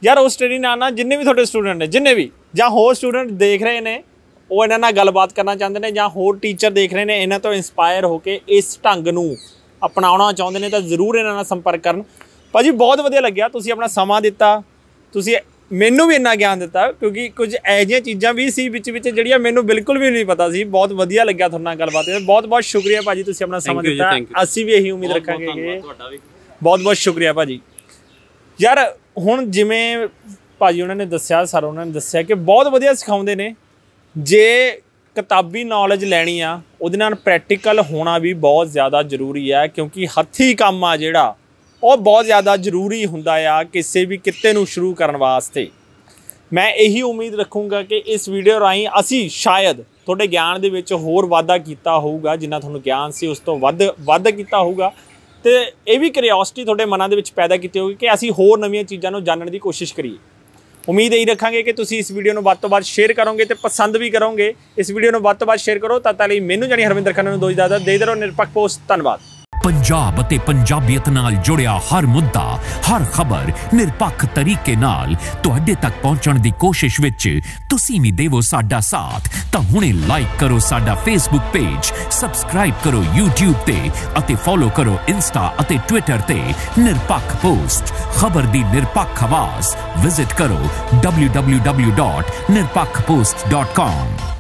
ਯਾਰ ਉਸ ਟ੍ਰੇਨਿੰਗ ਨਾਲ ਨਾ ਜਿੰਨੇ ਵੀ ਤੁਹਾਡੇ ਸਟੂਡੈਂਟ ਨੇ ਜਿੰਨੇ ਵੀ ਜਾਂ ਹੋਰ ਸਟੂਡੈਂਟ ਦੇਖ ਰਹੇ ਨੇ ਉਹ ਇਹਨਾਂ ਨਾਲ ਗੱਲਬਾਤ ਕਰਨਾ ਚਾਹੁੰਦੇ ਨੇ ਜਾਂ ਹੋਰ ਟੀਚਰ ਦੇਖ ਰਹੇ ਨੇ ਇਹਨਾਂ ਤੋਂ ਇਨਸਪਾਇਰ ਹੋ ਕੇ ਇਸ ਢੰਗ ਨੂੰ ਅਪਣਾਉਣਾ ਚਾਹੁੰਦੇ ਨੇ ਤਾਂ ਜ਼ਰੂਰ ਇਹਨਾਂ ਨਾਲ ਸੰਪਰਕ ਕਰਨ। ਭਾਜੀ ਬਹੁਤ ਵਧੀਆ ਲੱਗਿਆ ਤੁਸੀਂ ਆਪਣਾ ਸਮਾਂ ਦਿੱਤਾ ਤੁਸੀਂ ਮੈਨੂੰ ਵੀ ਇੰਨਾ ਗਿਆਨ ਦਿੱਤਾ ਕਿਉਂਕਿ ਕੁਝ ਜਿਹੀਆਂ ਚੀਜ਼ਾਂ ਵੀ ਸੀ ਵਿੱਚ ਵਿੱਚ ਜਿਹੜੀਆਂ ਮੈਨੂੰ ਬਿਲਕੁਲ ਵੀ ਨਹੀਂ ਪਤਾ ਸੀ। ਬਹੁਤ ਵਧੀਆ ਲੱਗਿਆ ਤੁਹਾਡੇ ਨਾਲ ਗੱਲਬਾਤ ਬਹੁਤ ਬਹੁਤ ਸ਼ੁਕਰੀਆ ਭਾਜੀ ਤੁਸੀਂ ਆਪਣਾ ਸਮਾਂ ਦਿੱਤਾ। ਅਸੀਂ ਵੀ ਇਹੀ ਉਮੀਦ ਰੱਖਾਂਗੇ। ਕਿ ਬਹੁਤ ਬਹੁਤ ਸ਼ੁਕਰੀਆ ਭਾਜੀ। ਯਾਰ ਹੁਣ ਜਿਵੇਂ ਭਾਜੀ ਉਹਨਾਂ ਨੇ ਦੱਸਿਆ ਸਰ ਉਹਨਾਂ ਨੇ ਦੱਸਿਆ ਕਿ ਬਹੁਤ ਵਧੀਆ ਸਿਖਾਉਂਦੇ ਨੇ। ਜੇ ਕਿਤਾਬੀ ਨੌਲੇਜ ਲੈਣੀ ਆ, ਉਹਦੇ ਨਾਲ ਪ੍ਰੈਕਟੀਕਲ ਹੋਣਾ ਵੀ ਬਹੁਤ ਜ਼ਿਆਦਾ ਜ਼ਰੂਰੀ ਆ, ਕਿਉਂਕਿ ਹੱਥੀ ਕੰਮ ਆ ਜਿਹੜਾ, ਉਹ ਬਹੁਤ ਜ਼ਿਆਦਾ ਜ਼ਰੂਰੀ ਹੁੰਦਾ ਆ ਕਿਸੇ ਵੀ ਕਿੱਤੇ ਨੂੰ ਸ਼ੁਰੂ ਕਰਨ ਵਾਸਤੇ। ਮੈਂ ਇਹੀ ਉਮੀਦ ਰੱਖੂੰਗਾ ਕਿ ਇਸ ਵੀਡੀਓ ਰਾਹੀਂ ਅਸੀਂ ਸ਼ਾਇਦ ਤੁਹਾਡੇ ਗਿਆਨ ਦੇ ਵਿੱਚ ਹੋਰ ਵਾਧਾ ਕੀਤਾ ਹੋਊਗਾ, ਜਿੰਨਾ ਤੁਹਾਨੂੰ ਗਿਆਨ ਸੀ, ਉਸ ਤੋਂ ਵੱਧ ਵੱਧ ਕੀਤਾ ਹੋਊਗਾ। ਤੇ ਇਹ ਵੀ ਕਿਉਰਿਓਸਿਟੀ ਤੁਹਾਡੇ ਮਨਾਂ ਦੇ ਵਿੱਚ ਪੈਦਾ ਕੀਤੀ ਹੋਊਗੀ ਕਿ ਅਸੀਂ ਹੋਰ ਨਵੀਆਂ ਚੀਜ਼ਾਂ ਨੂੰ ਜਾਣਨ ਦੀ ਕੋਸ਼ਿਸ਼ ਕਰੀਏ। ਉਮੀਦ ਇਹੀ ਰੱਖਾਂਗੇ ਕਿ ਤੁਸੀਂ ਇਸ ਵੀਡੀਓ ਨੂੰ ਵੱਧ ਤੋਂ ਵੱਧ ਸ਼ੇਅਰ ਕਰੋਗੇ ਤੇ ਪਸੰਦ ਵੀ ਕਰੋਗੇ। ਇਸ ਵੀਡੀਓ ਨੂੰ ਵੱਧ ਤੋਂ ਵੱਧ ਸ਼ੇਅਰ ਕਰੋ ਤਾਂ ਤੱਕ ਲਈ ਮੈਨੂੰ ਜਾਨੀ ਹਰਵਿੰਦਰ ਖੰਨਾ ਨੂੰ ਦੋ ਇਜਾਜ਼ਤ, ਦੇ ਦਿਓ ਨਿਰਪੱਖ ਪੋਸਟ ਧੰਨਵਾਦ। ਪੰਜਾਬ ਅਤੇ ਪੰਜਾਬੀਅਤ ਨਾਲ ਜੁੜਿਆ ਹਰ ਮੁੱਦਾ, ਹਰ ਖਬਰ ਨਿਰਪੱਖ ਤਰੀਕੇ ਨਾਲ ਤੁਹਾਡੇ ਤੱਕ ਪਹੁੰਚਣ ਦੀ ਕੋਸ਼ਿਸ਼ ਵਿੱਚ ਤੁਸੀਂ ਵੀ ਦੇਵੋ ਸਾਡਾ ਸਾਥ। ਤਾਂ ਹੁਣੇ ਲਾਈਕ ਕਰੋ ਸਾਡਾ ਫੇਸਬੁੱਕ ਪੇਜ ਸਬਸਕ੍ਰਾਈਬ ਕਰੋ YouTube ਤੇ ਅਤੇ ਫੋਲੋ ਕਰੋ ਇੰਸਟਾ ਅਤੇ ਟਵਿੱਟਰ ਤੇ ਨਿਰਪੱਖ ਪੋਸਟ ਖਬਰ ਦੀ ਨਿਰਪੱਖ ਆਵਾਜ਼। ਵਿਜ਼ਿਟ ਕਰੋ www.nirpakhpost.com